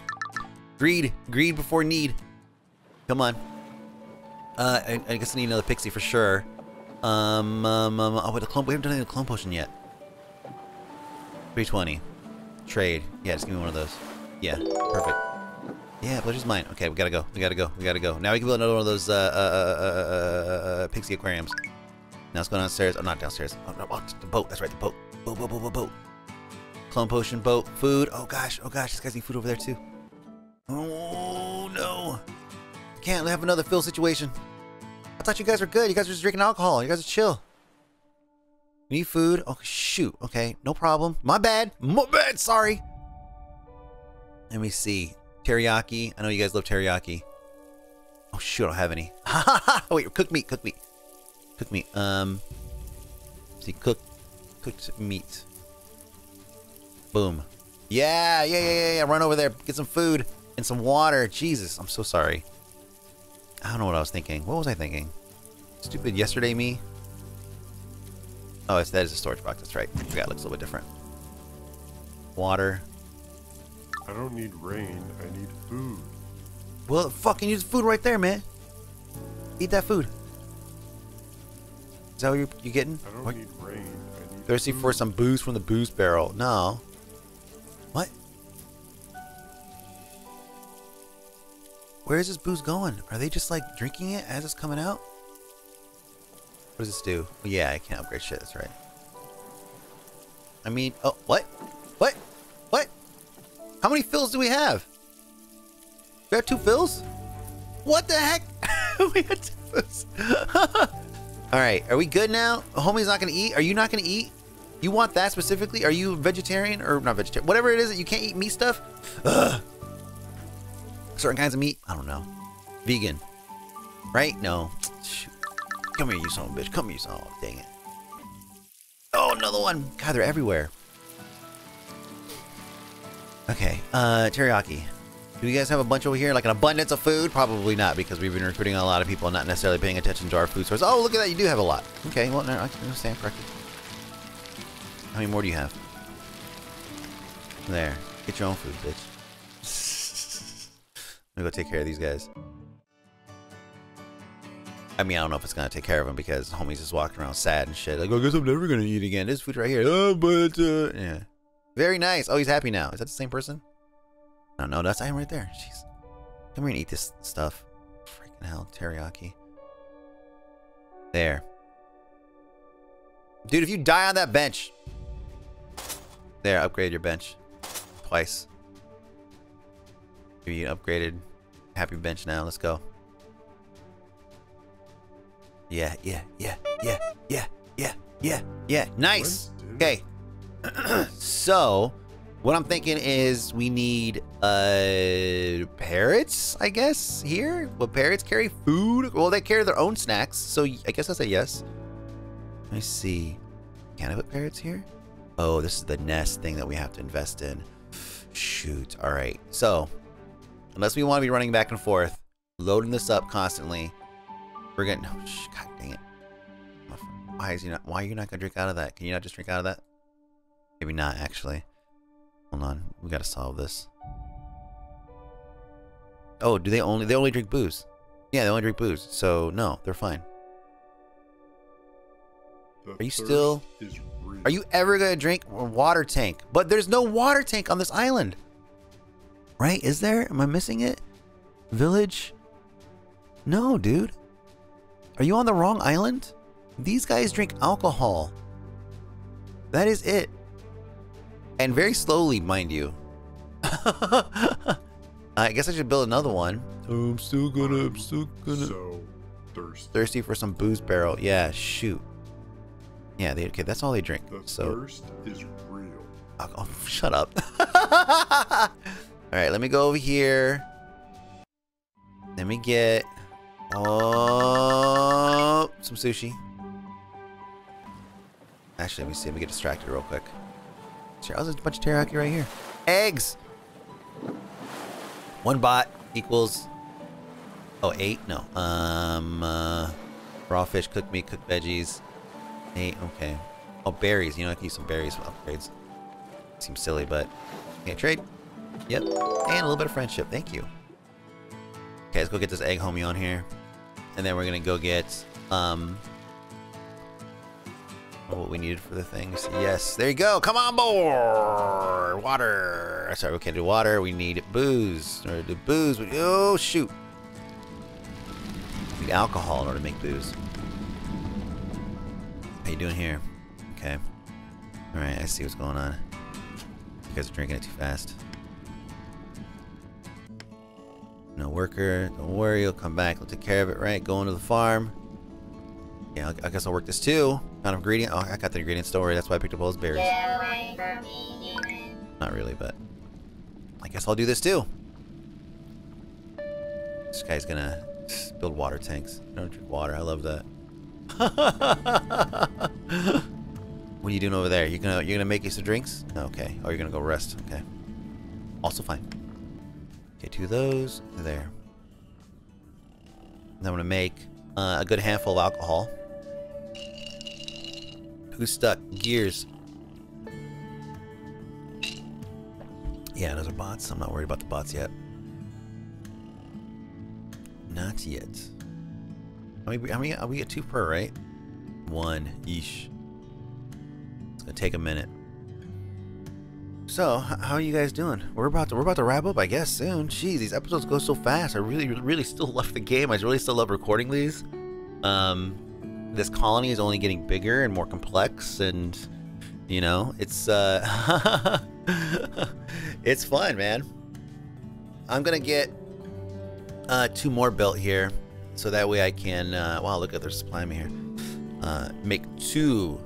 Speaker 1: Greed, greed before need. Come on. Uh, I, I guess I need another pixie for sure. Um, um, um oh, wait, the clone. We haven't done any the clone potion yet. 320. Trade. Yeah, just give me one of those. Yeah, perfect. Yeah, pleasure's mine. Okay, we gotta go. We gotta go. We gotta go. Now we can build another one of those uh, uh, uh, uh, uh pixie aquariums. Now let's go downstairs. Oh, not downstairs. Oh, no, oh, the boat. That's right, the boat. Boat, boat, boat, boat, boat. Clone potion, boat, food. Oh gosh, oh gosh, this guy's need food over there too. Oh no. Can't have another fill situation. I thought you guys were good. You guys were just drinking alcohol. You guys are chill. Need food? Oh shoot. Okay, no problem. My bad. My bad. Sorry. Let me see. Teriyaki. I know you guys love teriyaki. Oh shoot, I don't have any. Wait, cook meat, cook meat. Cook meat. Um see cook cooked meat. Boom. Yeah, yeah, yeah, yeah, yeah. Run over there, get some food and some water. Jesus, I'm so sorry. I don't know what I was thinking. What was I thinking? Stupid yesterday me. Oh, it's, that is a storage box. That's right. Forgot it looks a little bit different. Water.
Speaker 2: I don't need rain. I need food.
Speaker 1: Well, fucking use food right there, man. Eat that food. Is that what you're, you getting?
Speaker 2: I don't
Speaker 1: what?
Speaker 2: need rain. I need
Speaker 1: Thirsty for some booze from the booze barrel. No. What? Where is this booze going? Are they just like drinking it as it's coming out? What does this do? Oh, yeah, I can't upgrade shit. That's right. I mean, oh, what? What? What? How many fills do we have? We have two fills? What the heck? we had two fills. All right, are we good now? Homie's not gonna eat. Are you not gonna eat? You want that specifically? Are you vegetarian or not vegetarian? Whatever it is that you can't eat meat stuff. Ugh. Certain kinds of meat. I don't know. Vegan. Right? No. Shoot. Come here, you son of a bitch. Come here, you son. Oh, dang it. Oh, another one. God, they're everywhere. Okay, uh, teriyaki. Do you guys have a bunch over here? Like an abundance of food? Probably not, because we've been recruiting a lot of people not necessarily paying attention to our food source. Oh, look at that. You do have a lot. Okay, well, no, I understand correctly. How many more do you have? There. Get your own food, bitch. Let me go take care of these guys. I mean, I don't know if it's gonna take care of them because homie's just walking around sad and shit. Like, I guess I'm never gonna eat again. This food right here. Oh, but uh, yeah. Very nice. Oh, he's happy now. Is that the same person? No, no, that's I am right there. Jeez. Come here and eat this stuff. Freaking hell, teriyaki. There. Dude, if you die on that bench. There, upgrade your bench. Twice. Give you an upgraded happy bench now. Let's go. Yeah, yeah, yeah, yeah, yeah, yeah, yeah, yeah. Nice. Okay. so, what I'm thinking is we need uh parrots, I guess, here. Will parrots carry food? Well, they carry their own snacks, so I guess that's a yes. Let me see. Can I put parrots here? Oh, this is the nest thing that we have to invest in. Shoot. All right. So, unless we want to be running back and forth, loading this up constantly, we're getting. Oh, sh God dang it. Why is he not? Why are you not gonna drink out of that? Can you not just drink out of that? Maybe not, actually. Hold on. We gotta solve this. Oh, do they only... They only drink booze. Yeah, they only drink booze. So, no, they're fine.
Speaker 2: The
Speaker 1: Are you still- Are you ever gonna drink a water tank? But there's no water tank on this island. Right? Is there? Am I missing it? Village? No, dude. Are you on the wrong island? These guys drink alcohol. That is it. And very slowly, mind you. I guess I should build another one. I'm still gonna, I'm still gonna.
Speaker 2: So thirsty.
Speaker 1: Thirsty for some booze barrel. Yeah, shoot. Yeah, they, okay, that's all they drink.
Speaker 2: The
Speaker 1: So,
Speaker 2: thirst is real.
Speaker 1: oh, oh, shut up. all right, let me go over here. Let me get oh some sushi. Actually, let me see. Let me get distracted real quick. Sure, there's a bunch of teriyaki right here. Eggs. One bot equals. Oh, eight? No. Um, uh, raw fish, cooked meat, cooked veggies. Eight. Okay. Oh, berries. You know, I can use some berries for upgrades. Seems silly, but can't trade. Yep. And a little bit of friendship. Thank you. Okay, let's go get this egg homie on here. And then we're gonna go get um what we needed for the things. Yes, there you go. Come on board. Water. Sorry, we can't do water. We need booze. Or do booze. We, oh shoot. We need alcohol in order to make booze. How you doing here? Okay. Alright, I see what's going on. You guys are drinking it too fast. No worker. Don't worry, you'll come back. We'll take care of it, right? Going to the farm. Yeah, I guess I'll work this too. Kind of ingredient. Oh, I got the ingredient story. That's why I picked up all those berries.
Speaker 3: Get away from me, human.
Speaker 1: Not really, but I guess I'll do this too. This guy's gonna build water tanks. I don't drink water. I love that. what are you doing over there? You gonna you're gonna make you some drinks? Okay. Oh, you're gonna go rest. Okay. Also fine. Okay, two of those there. Then I'm gonna make uh, a good handful of alcohol. Who's stuck? Gears. Yeah, those are bots. I'm not worried about the bots yet. Not yet. Many? How many? uh, We get two per, right? One each. It's gonna take a minute. So, how are you guys doing? We're about to we're about to wrap up, I guess, soon. Jeez, these episodes go so fast. I really, really still love the game. I really still love recording these. Um, this colony is only getting bigger and more complex, and you know, it's uh, it's fun, man. I'm gonna get uh, two more built here, so that way I can. Uh, wow, look at they're supplying me here. Uh, make two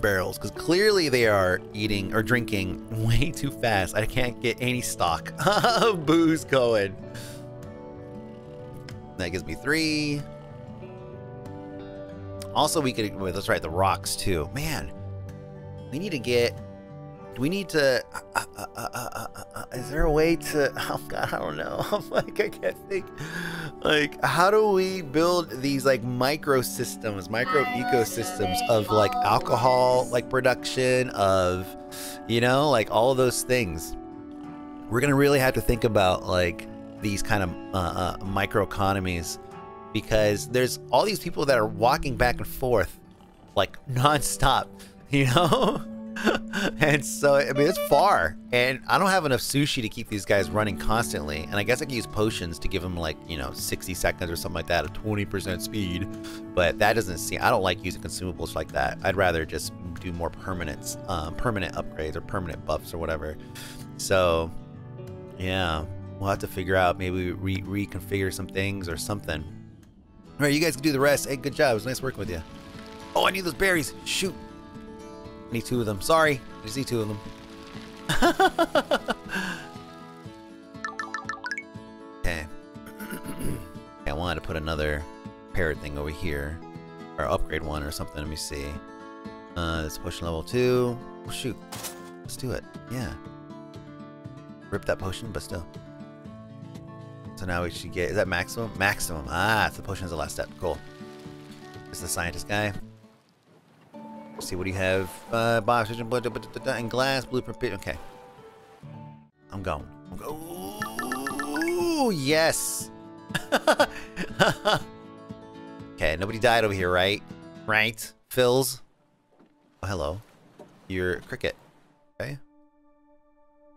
Speaker 1: barrels because clearly they are eating or drinking way too fast. I can't get any stock of booze going. That gives me three. Also, we could. Wait, that's right. The rocks too. Man, we need to get. do We need to. Uh, uh, uh, uh, uh, uh, is there a way to? Oh God, I don't know. I'm like, I can't think. Like, how do we build these like micro systems, micro ecosystems of like alcohol, like production of, you know, like all of those things. We're gonna really have to think about like these kind of uh, uh, micro economies because there's all these people that are walking back and forth like nonstop, you know? and so, I mean, it's far, and I don't have enough sushi to keep these guys running constantly. And I guess I can use potions to give them like, you know, 60 seconds or something like that, a 20% speed. But that doesn't seem, I don't like using consumables like that. I'd rather just do more permanent, um, permanent upgrades or permanent buffs or whatever. So, yeah, we'll have to figure out maybe re- reconfigure some things or something. All right, you guys can do the rest. Hey, good job. It was nice working with you. Oh, I need those berries. Shoot. I need two of them. Sorry. I just need two of them. okay. I wanted to put another parrot thing over here. Or upgrade one or something. Let me see. Uh, it's potion level two. Oh, shoot. Let's do it. Yeah. Rip that potion, but still. So now we should get, is that maximum? Maximum. Ah, the potion is the last step. Cool. This is the scientist guy. Let's see, what do you have? Uh, box, vision, blood, and glass, blueprint. Okay. I'm going. I'm Ooh, yes. okay, nobody died over here, right? Right? Phils? Oh, hello. You're cricket. Okay.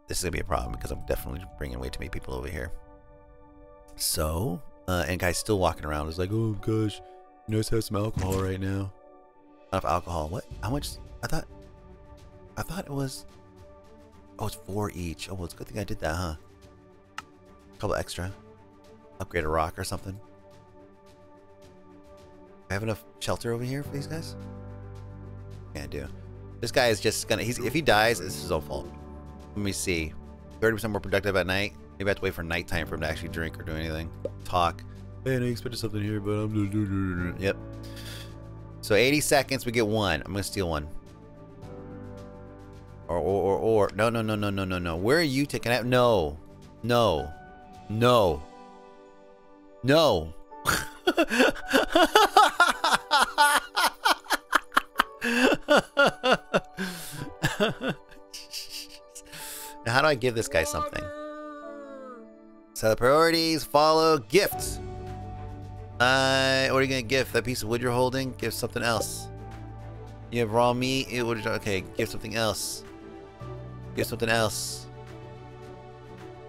Speaker 1: This is to be a problem because I'm definitely bringing way too many people over here. So, uh, and guy's still walking around. He's like, oh gosh, Let's have some alcohol right now. Enough alcohol. What? How much? I thought. I thought it was. Oh, it's four each. Oh, well, it's a good thing I did that, huh? Couple extra. Upgrade a rock or something. I have enough shelter over here for these guys? Can't do. This guy is just gonna. He's if he dies, it's his own fault. Let me see. 30% more productive at night. Maybe I have to wait for nighttime for him to actually drink or do anything. Talk. Man, I expected something here, but I'm. Yep. So 80 seconds, we get one. I'm gonna steal one. Or or or or no no no no no no no. Where are you taking out? No, no, no, no. now, how do I give this guy something? So the priorities follow gifts. Uh, what are you gonna give? That piece of wood you're holding? Give something else. You have raw meat. It would okay. Give something else. Give something else.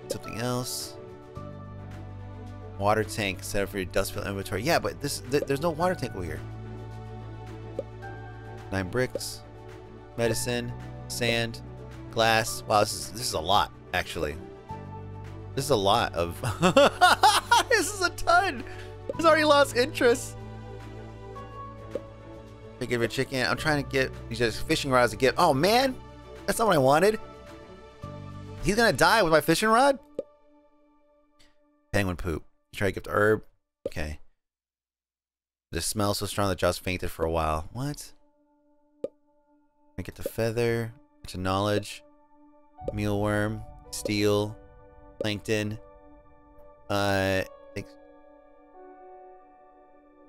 Speaker 1: Something else. Water tank set up for your dust fill inventory. Yeah, but this th there's no water tank over here. Nine bricks, medicine, sand, glass. Wow, this is this is a lot actually. This is a lot of. this is a ton. He's already lost interest. I give a chicken. I'm trying to get these just fishing rods to get. Oh man, that's not what I wanted. He's gonna die with my fishing rod. Penguin poop. You try to gift herb. Okay. The smell so strong that Josh fainted for a while. What? I get the feather. To knowledge. Mealworm. Steel. Plankton. Uh. Thanks.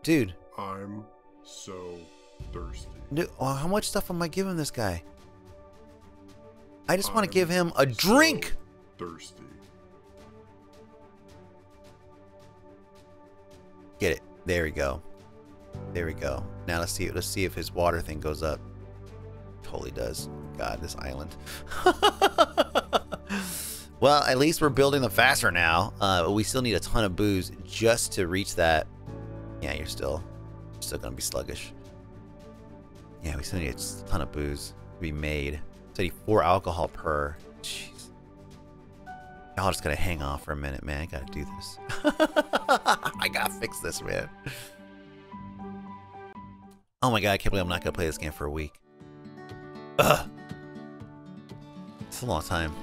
Speaker 1: Dude.
Speaker 2: I'm so thirsty.
Speaker 1: Dude, well, how much stuff am I giving this guy? I just want to give him a
Speaker 2: so
Speaker 1: drink.
Speaker 2: thirsty.
Speaker 1: Get it. There we go. There we go. Now let's see. Let's see if his water thing goes up. Totally does. God, this island. well, at least we're building them faster now. Uh, but we still need a ton of booze just to reach that. Yeah, you're still, still gonna be sluggish. Yeah, we still need a ton of booze to be made. So need four alcohol per. Jeez. Y'all just gotta hang off for a minute, man. I gotta do this. I gotta fix this, man. Oh my god, I can't believe I'm not gonna play this game for a week. Ugh. It's a long time.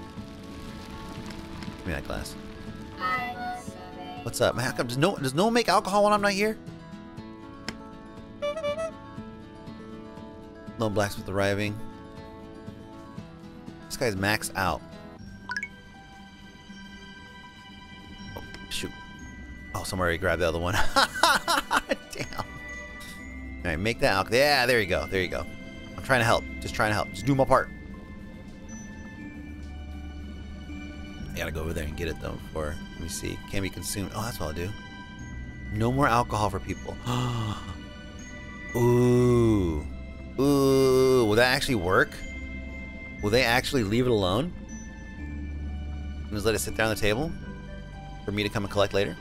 Speaker 1: Give me that glass. What's up? Man, how come does no does no one make alcohol when I'm not here? No blacksmith arriving. This guy's maxed out. Oh, shoot. Oh, someone already grabbed the other one. Damn. Alright, make that alcohol. Yeah, there you go. There you go. I'm trying to help. Just trying to help. Just do my part. I gotta go over there and get it though before. Let me see. Can be consumed. Oh, that's what I'll do. No more alcohol for people. Ooh. Ooh. Will that actually work? Will they actually leave it alone? And just let it sit there on the table? For me to come and collect later?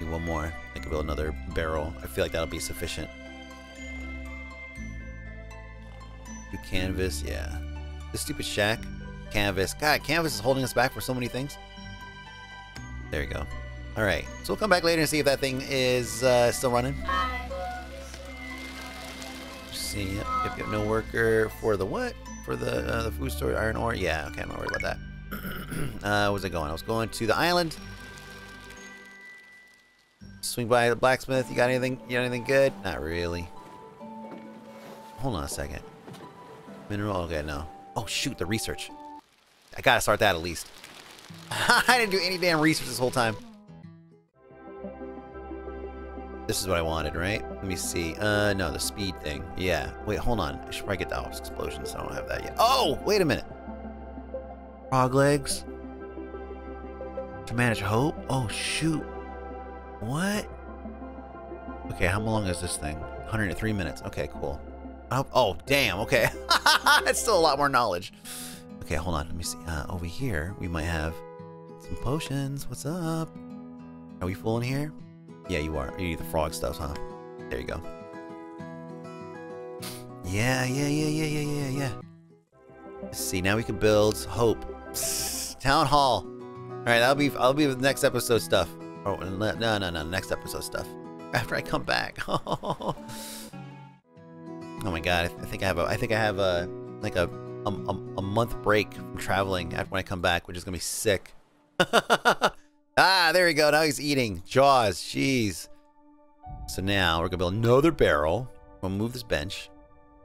Speaker 1: Need one more. I could build another barrel. I feel like that'll be sufficient. Do canvas, yeah. This stupid shack. Canvas. God, canvas is holding us back for so many things. There you go. Alright, so we'll come back later and see if that thing is uh, still running. See, yep, yep, yep, no worker for the what? For the uh, the food store, iron ore? Yeah, okay, I'm not worried about that. uh, was I going? I was going to the island. Swing by the blacksmith. You got anything? You got anything good? Not really. Hold on a second. Mineral? Okay, no. Oh shoot, the research. I gotta start that at least. I didn't do any damn research this whole time. This is what I wanted, right? Let me see. Uh, no, the speed thing. Yeah. Wait, hold on. I should probably get the Ops explosion, so I don't have that yet. Oh, wait a minute. Frog legs. To manage hope? Oh, shoot. What? Okay, how long is this thing? 103 minutes. Okay, cool. Oh, oh damn. Okay. That's still a lot more knowledge. Okay, hold on. Let me see. Uh, over here, we might have Some potions. What's up? Are we full in here? Yeah, you are. You need the frog stuff, huh? There you go. Yeah, yeah, yeah, yeah, yeah, yeah, yeah. Let's see. Now we can build hope. Psst, town hall. All right, that'll be. I'll be the next episode stuff. Oh no, no, no, next episode stuff. After I come back. oh my god, I think I have a. I think I have a like a a, a, a month break from traveling after when I come back, which is gonna be sick. ah, there we go. Now he's eating jaws. Jeez. So now we're gonna build another barrel. We'll move this bench.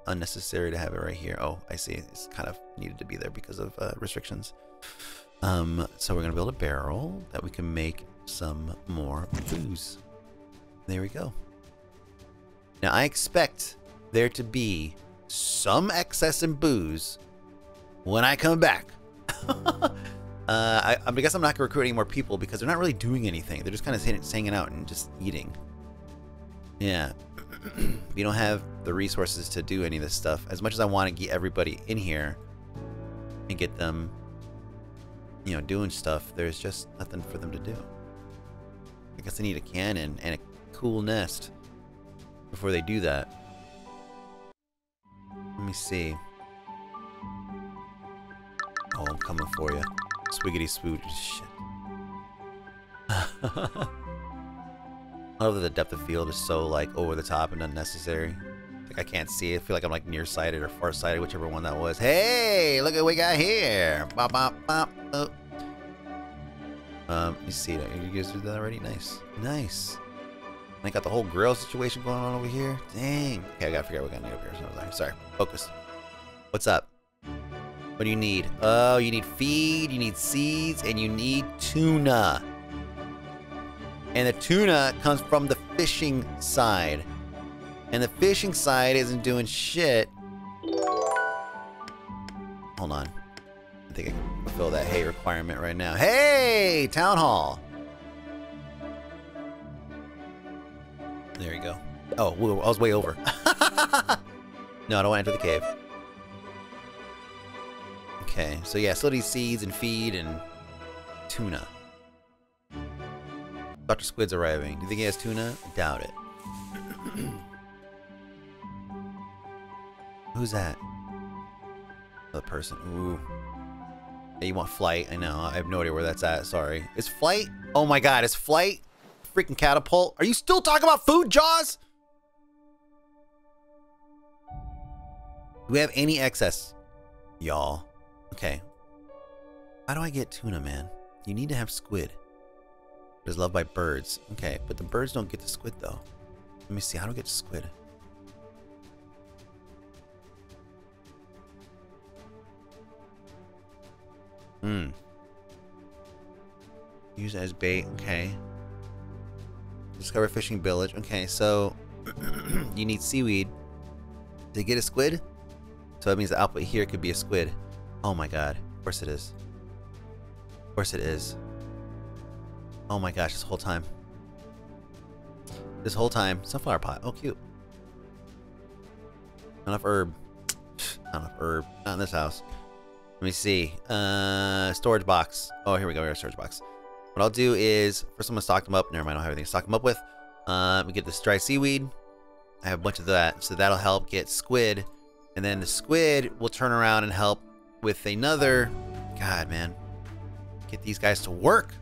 Speaker 1: Unnecessary to have it right here. Oh, I see. It's kind of needed to be there because of uh, restrictions. Um, so we're gonna build a barrel that we can make some more booze. There we go. Now I expect there to be some excess in booze when I come back. uh, I, I guess I'm not gonna recruit any more people because they're not really doing anything. They're just kind of hanging out and just eating. Yeah. we don't have the resources to do any of this stuff. As much as I want to get everybody in here and get them, you know, doing stuff, there's just nothing for them to do. I guess they need a cannon and a cool nest before they do that. Let me see. Oh, I'm coming for you. Swiggity swoot. Shit. I love that the depth of field is so like over the top and unnecessary. Like I can't see it. I feel like I'm like nearsighted or farsighted, whichever one that was. Hey, look at what we got here. Bop, bop, bop. Oh. Um, you see that? You guys did that already? Nice. Nice. I got the whole grill situation going on over here. Dang. Okay, I gotta figure out what I need over here. Sorry. Focus. What's up? What do you need? Oh, you need feed, you need seeds, and you need tuna. And the tuna comes from the fishing side. And the fishing side isn't doing shit. Hold on. I think I can fulfill that hay requirement right now. Hey! Town hall! There you go. Oh, I was way over. no, I don't want to enter the cave. Okay, so yeah, need seeds and feed and tuna. Dr. Squid's arriving. Do you think he has tuna? Doubt it. Who's that? The person. Ooh. You want flight? I know. I have no idea where that's at. Sorry. Is flight? Oh my god, is flight? Freaking catapult. Are you still talking about food, Jaws? Do we have any excess? Y'all. Okay. How do I get tuna, man? You need to have squid. It is loved by birds. Okay, but the birds don't get the squid, though. Let me see. How do I get the squid? Hmm. Use as bait. Okay. Discover fishing village. Okay, so you need seaweed to get a squid. So that means the output here could be a squid. Oh my god. Of course it is. Of course it is. Oh my gosh, this whole time. This whole time. Sunflower pot. Oh, cute. Not enough herb. Not enough herb. Not in this house. Let me see. Uh, storage box. Oh, here we go. A storage box. What I'll do is, first I'm going to stock them up. Never mind, I don't have anything to stock them up with. Uh, we get this dry seaweed. I have a bunch of that. So that'll help get squid. And then the squid will turn around and help with another... God, man. Get these guys to work.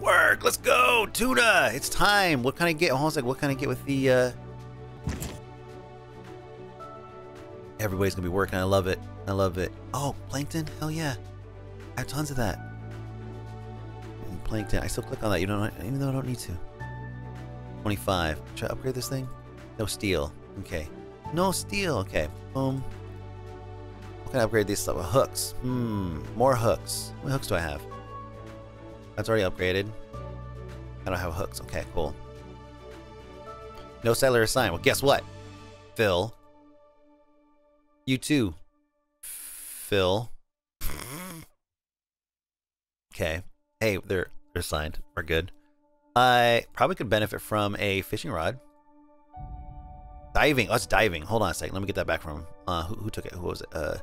Speaker 1: Work! Let's go! Tuna! It's time! What can I get? On like, what can I get with the, uh... Everybody's gonna be working. I love it. I love it. Oh, plankton? Hell yeah. I have tons of that. I still click on that, you don't even though I don't need to. 25. Should I upgrade this thing? No steel. Okay. No steel. Okay. Boom. What can I upgrade these stuff? Hooks. Hmm. More hooks. What hooks do I have? That's already upgraded. I don't have hooks. Okay, cool. No settler assigned. Well, guess what? Phil. You too. Phil. Okay. Hey, they're they're signed. We're good. I probably could benefit from a fishing rod. Diving. Oh, it's diving. Hold on a second. Let me get that back from him. Uh, who, who took it? Who was it? Uh,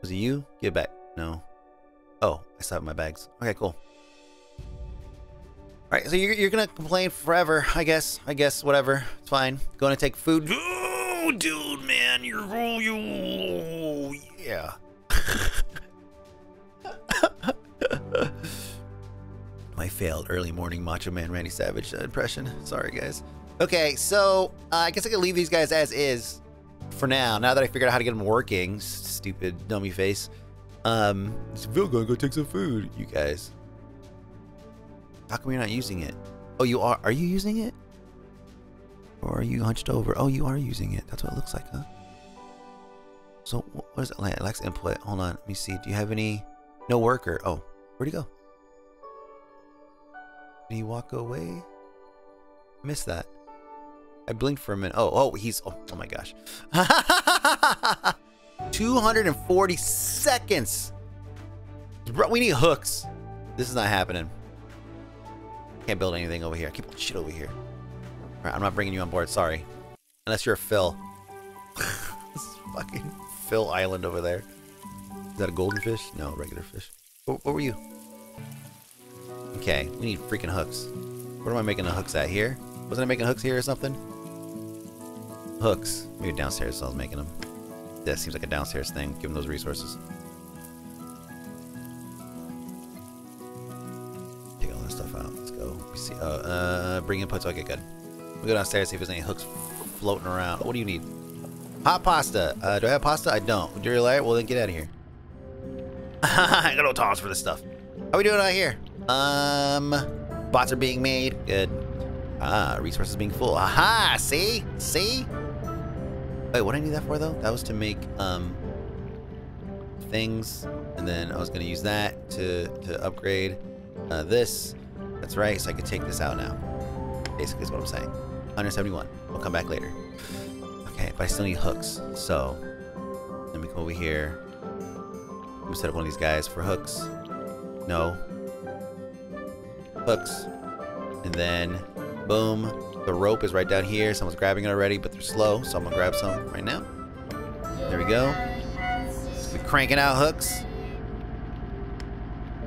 Speaker 1: was it you? Give it back. No. Oh, I still have my bags. Okay, cool. All right, so you're, you're gonna complain forever, I guess. I guess whatever. It's fine. Going to take food. Oh, dude, man, you're oh, you. Yeah. My failed early morning Macho Man Randy Savage impression. Sorry, guys. Okay, so uh, I guess I can leave these guys as is for now. Now that I figured out how to get them working, stupid dummy face. Um, Phil, gonna go take some food, you guys. How come you're not using it? Oh, you are. Are you using it? Or are you hunched over? Oh, you are using it. That's what it looks like, huh? So what is it? Like, input. Hold on. Let me see. Do you have any? No worker. Oh, where'd he go? He walk away? Missed that. I blinked for a minute. Oh, oh, he's. Oh, oh my gosh. 240 seconds. Bro, we need hooks. This is not happening. Can't build anything over here. I keep building shit over here. All right, I'm not bringing you on board. Sorry. Unless you're a Phil. this is fucking Phil Island over there. Is that a golden fish? No, regular fish. What, what were you? Okay, we need freaking hooks. Where am I making the hooks at? Here? Wasn't I making hooks here or something? Hooks. Maybe downstairs I was making them. That seems like a downstairs thing. Give them those resources. Take all this stuff out. Let's go. See. Uh, uh, bring inputs. Okay, good. We'll go downstairs see if there's any hooks floating around. What do you need? Hot pasta. Uh, do I have pasta? I don't. Do you liar? Well, then get out of here. I got no tolerance for this stuff. How are we doing out here? Um, bots are being made. Good. Ah, resources being full. Aha! See? See? Wait, what did I need that for though? That was to make um things, and then I was gonna use that to to upgrade uh, this. That's right. So I can take this out now. Basically, is what I'm saying. 171. We'll come back later. Okay, but I still need hooks. So let me come over here. Let me set up one of these guys for hooks. No. Hooks. And then, boom. The rope is right down here. Someone's grabbing it already, but they're slow. So I'm to grab some right now. There we go. Cranking out hooks.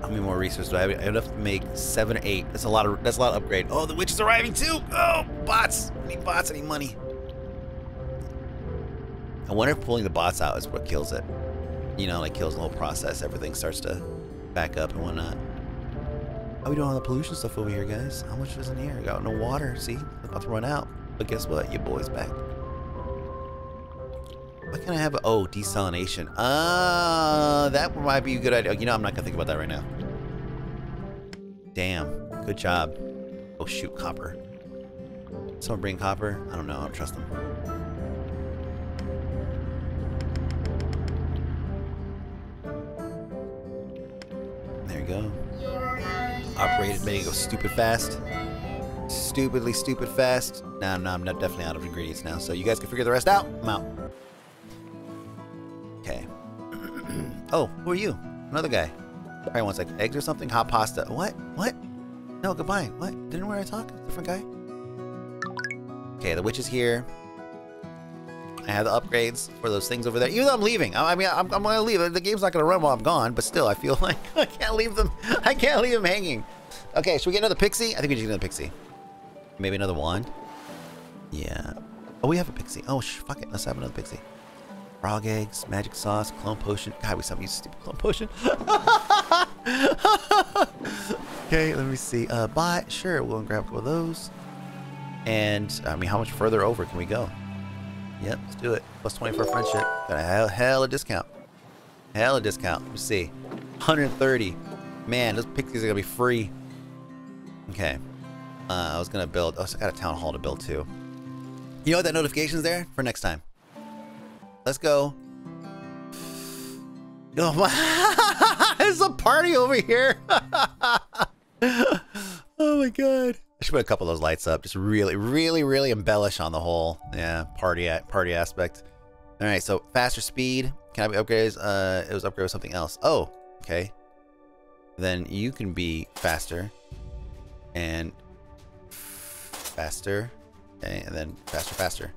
Speaker 1: How many more resources do I have? I have enough to make seven or eight. That's a lot of that's a lot of upgrade. Oh, the witch is arriving too. Oh, bots. I need bots. I need money. I wonder if pulling the bots out is what kills it. You know, like kills the whole process. Everything starts to back up and whatnot. How we doing all the pollution stuff over here, guys? How much is in here? Got no water. See, about to run out. But guess what? Your boy's back. Why can't I have a oh desalination? Ah, that might be a good idea. You know, I'm not gonna think about that right now. Damn, good job. Oh shoot, copper. Someone bring copper? I don't know. I don't trust them. Operated, made it go stupid fast. Stupidly stupid fast. Nah, no, I'm not definitely out of ingredients now. So you guys can figure the rest out. I'm out. Okay. oh, who are you? Another guy. Probably wants like eggs or something. Hot pasta. What? What? No, goodbye. What? Didn't where I talk? Different guy? Okay, the witch is here. I have the upgrades for those things over there. Even though I'm leaving, I mean, I'm, I'm gonna leave. The game's not gonna run while I'm gone, but still, I feel like I can't leave them. I can't leave them hanging. Okay, should we get another pixie? I think we should get another pixie. Maybe another wand. Yeah. Oh, we have a pixie. Oh, sh fuck it. Let's have another pixie. Frog eggs, magic sauce, clone potion. God, we still use stupid clone potion. okay, let me see. Uh, buy. Sure, we'll grab couple of those. And I mean, how much further over can we go? Yep, let's do it. Plus 20 for friendship. Got a hell, hell of discount. Hell of discount. Let me see. 130. Man, those pixies are gonna be free. Okay. Uh, I was gonna build. Oh, so I got a town hall to build too. You know what that notification's there for next time. Let's go. Oh my! There's a party over here. oh my god! I should put a couple of those lights up. Just really, really, really embellish on the whole yeah party at party aspect. All right, so faster speed. Can I be upgraded? Uh, it was upgraded with something else. Oh, okay. Then you can be faster and faster, okay, and then faster, faster.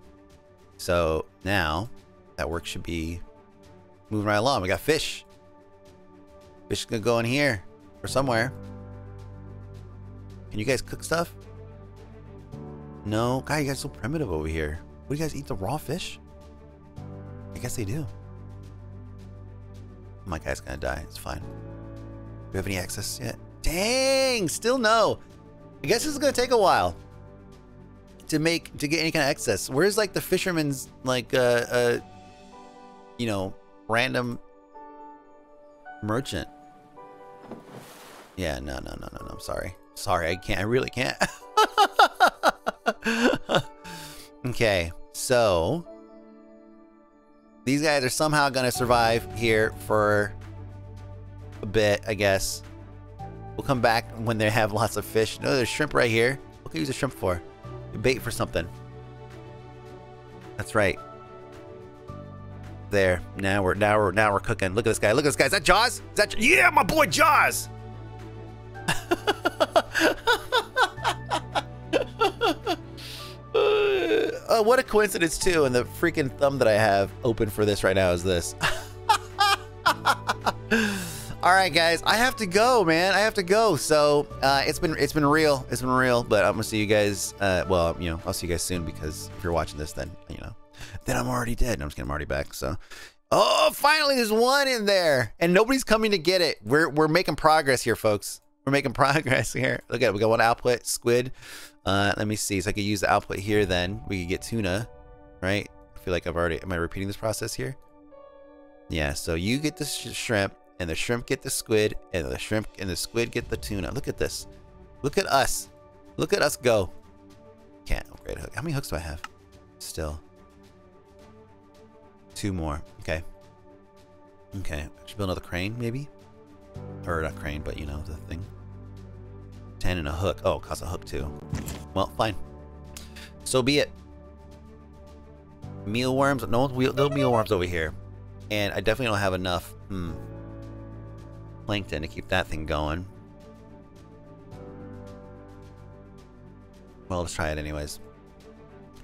Speaker 1: So now that work should be moving right along. We got fish. Fish is gonna go in here or somewhere. Can you guys cook stuff? No, God, you guys are so primitive over here. What do you guys eat the raw fish? I guess they do. My guy's gonna die. It's fine. Do we have any access yet? Dang, still no. I guess this is gonna take a while to make to get any kind of access. Where's like the fisherman's like uh uh you know random merchant? Yeah, no, no, no, no, no. I'm sorry. Sorry, I can't. I really can't. okay, so these guys are somehow gonna survive here for a bit, I guess. We'll come back when they have lots of fish. No, there's shrimp right here. What can you use a shrimp for? Bait for something. That's right. There. Now we're now we're now we're cooking. Look at this guy. Look at this guy. Is that Jaws? Is that yeah, my boy Jaws? uh, what a coincidence too, and the freaking thumb that I have open for this right now is this. All right, guys, I have to go, man. I have to go. So uh, it's been it's been real. It's been real. But I'm gonna see you guys. Uh, well, you know, I'll see you guys soon because if you're watching this, then you know, then I'm already dead. No, I'm just. I'm already back. So, oh, finally, there's one in there, and nobody's coming to get it. We're we're making progress here, folks. We're making progress here. Look at it. We got one output, squid. Uh, let me see. So I could use the output here. Then we could get tuna, right? I feel like I've already. Am I repeating this process here? Yeah. So you get the sh shrimp and the shrimp get the squid, and the shrimp and the squid get the tuna. Look at this. Look at us. Look at us go. Can't upgrade hook. How many hooks do I have? Still. Two more. Okay. Okay. I should build another crane, maybe? Or not crane, but you know, the thing. 10 and a hook. Oh, it costs a hook too. Well, fine. So be it. Mealworms. No, no mealworms over here. And I definitely don't have enough. Hmm plankton to keep that thing going. Well, let's try it anyways.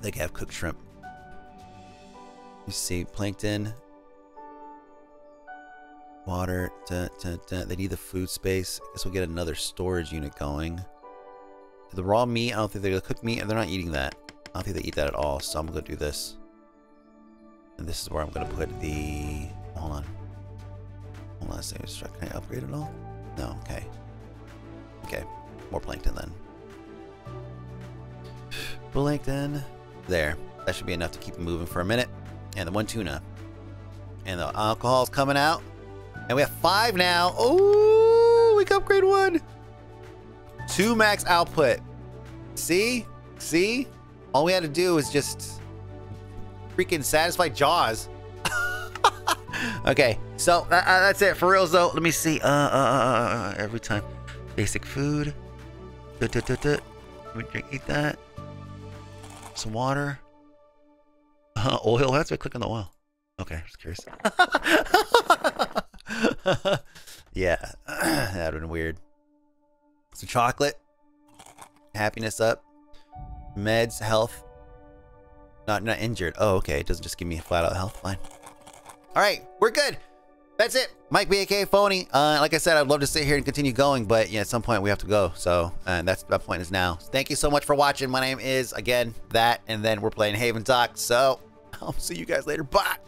Speaker 1: They have cooked shrimp. You see, plankton, water. They need the food space. I guess we'll get another storage unit going. The raw meat, I don't think they're gonna cook meat, they're not eating that. I don't think they eat that at all, so I'm gonna do this. And this is where I'm gonna put the. Hold on. Hold on a second. Can I upgrade it all? No. Okay. Okay. More plankton then. Plankton. There. That should be enough to keep it moving for a minute. And the one tuna. And the alcohol's coming out. And we have five now. Oh, we can upgrade one. Two max output. See? See? All we had to do was just freaking satisfy Jaws. okay, so uh, uh, that's it for reals though. Let me see. Uh, uh, uh, uh every time, basic food. Duh, duh, duh, duh. We drink, eat that. Some water. Uh, oil. That's why I click on the oil. Okay, I'm just curious. yeah, that would have been weird. So chocolate. Happiness up. Meds, health. Not not injured. Oh, okay. It doesn't just give me a flat out health. Fine. All right, we're good. That's it. Mike B aka Fony. Uh, like I said, I'd love to sit here and continue going, but yeah, at some point we have to go. So, and that's that point is now. Thank you so much for watching. My name is again that, and then we're playing Havendock. So, I'll see you guys later. Bye.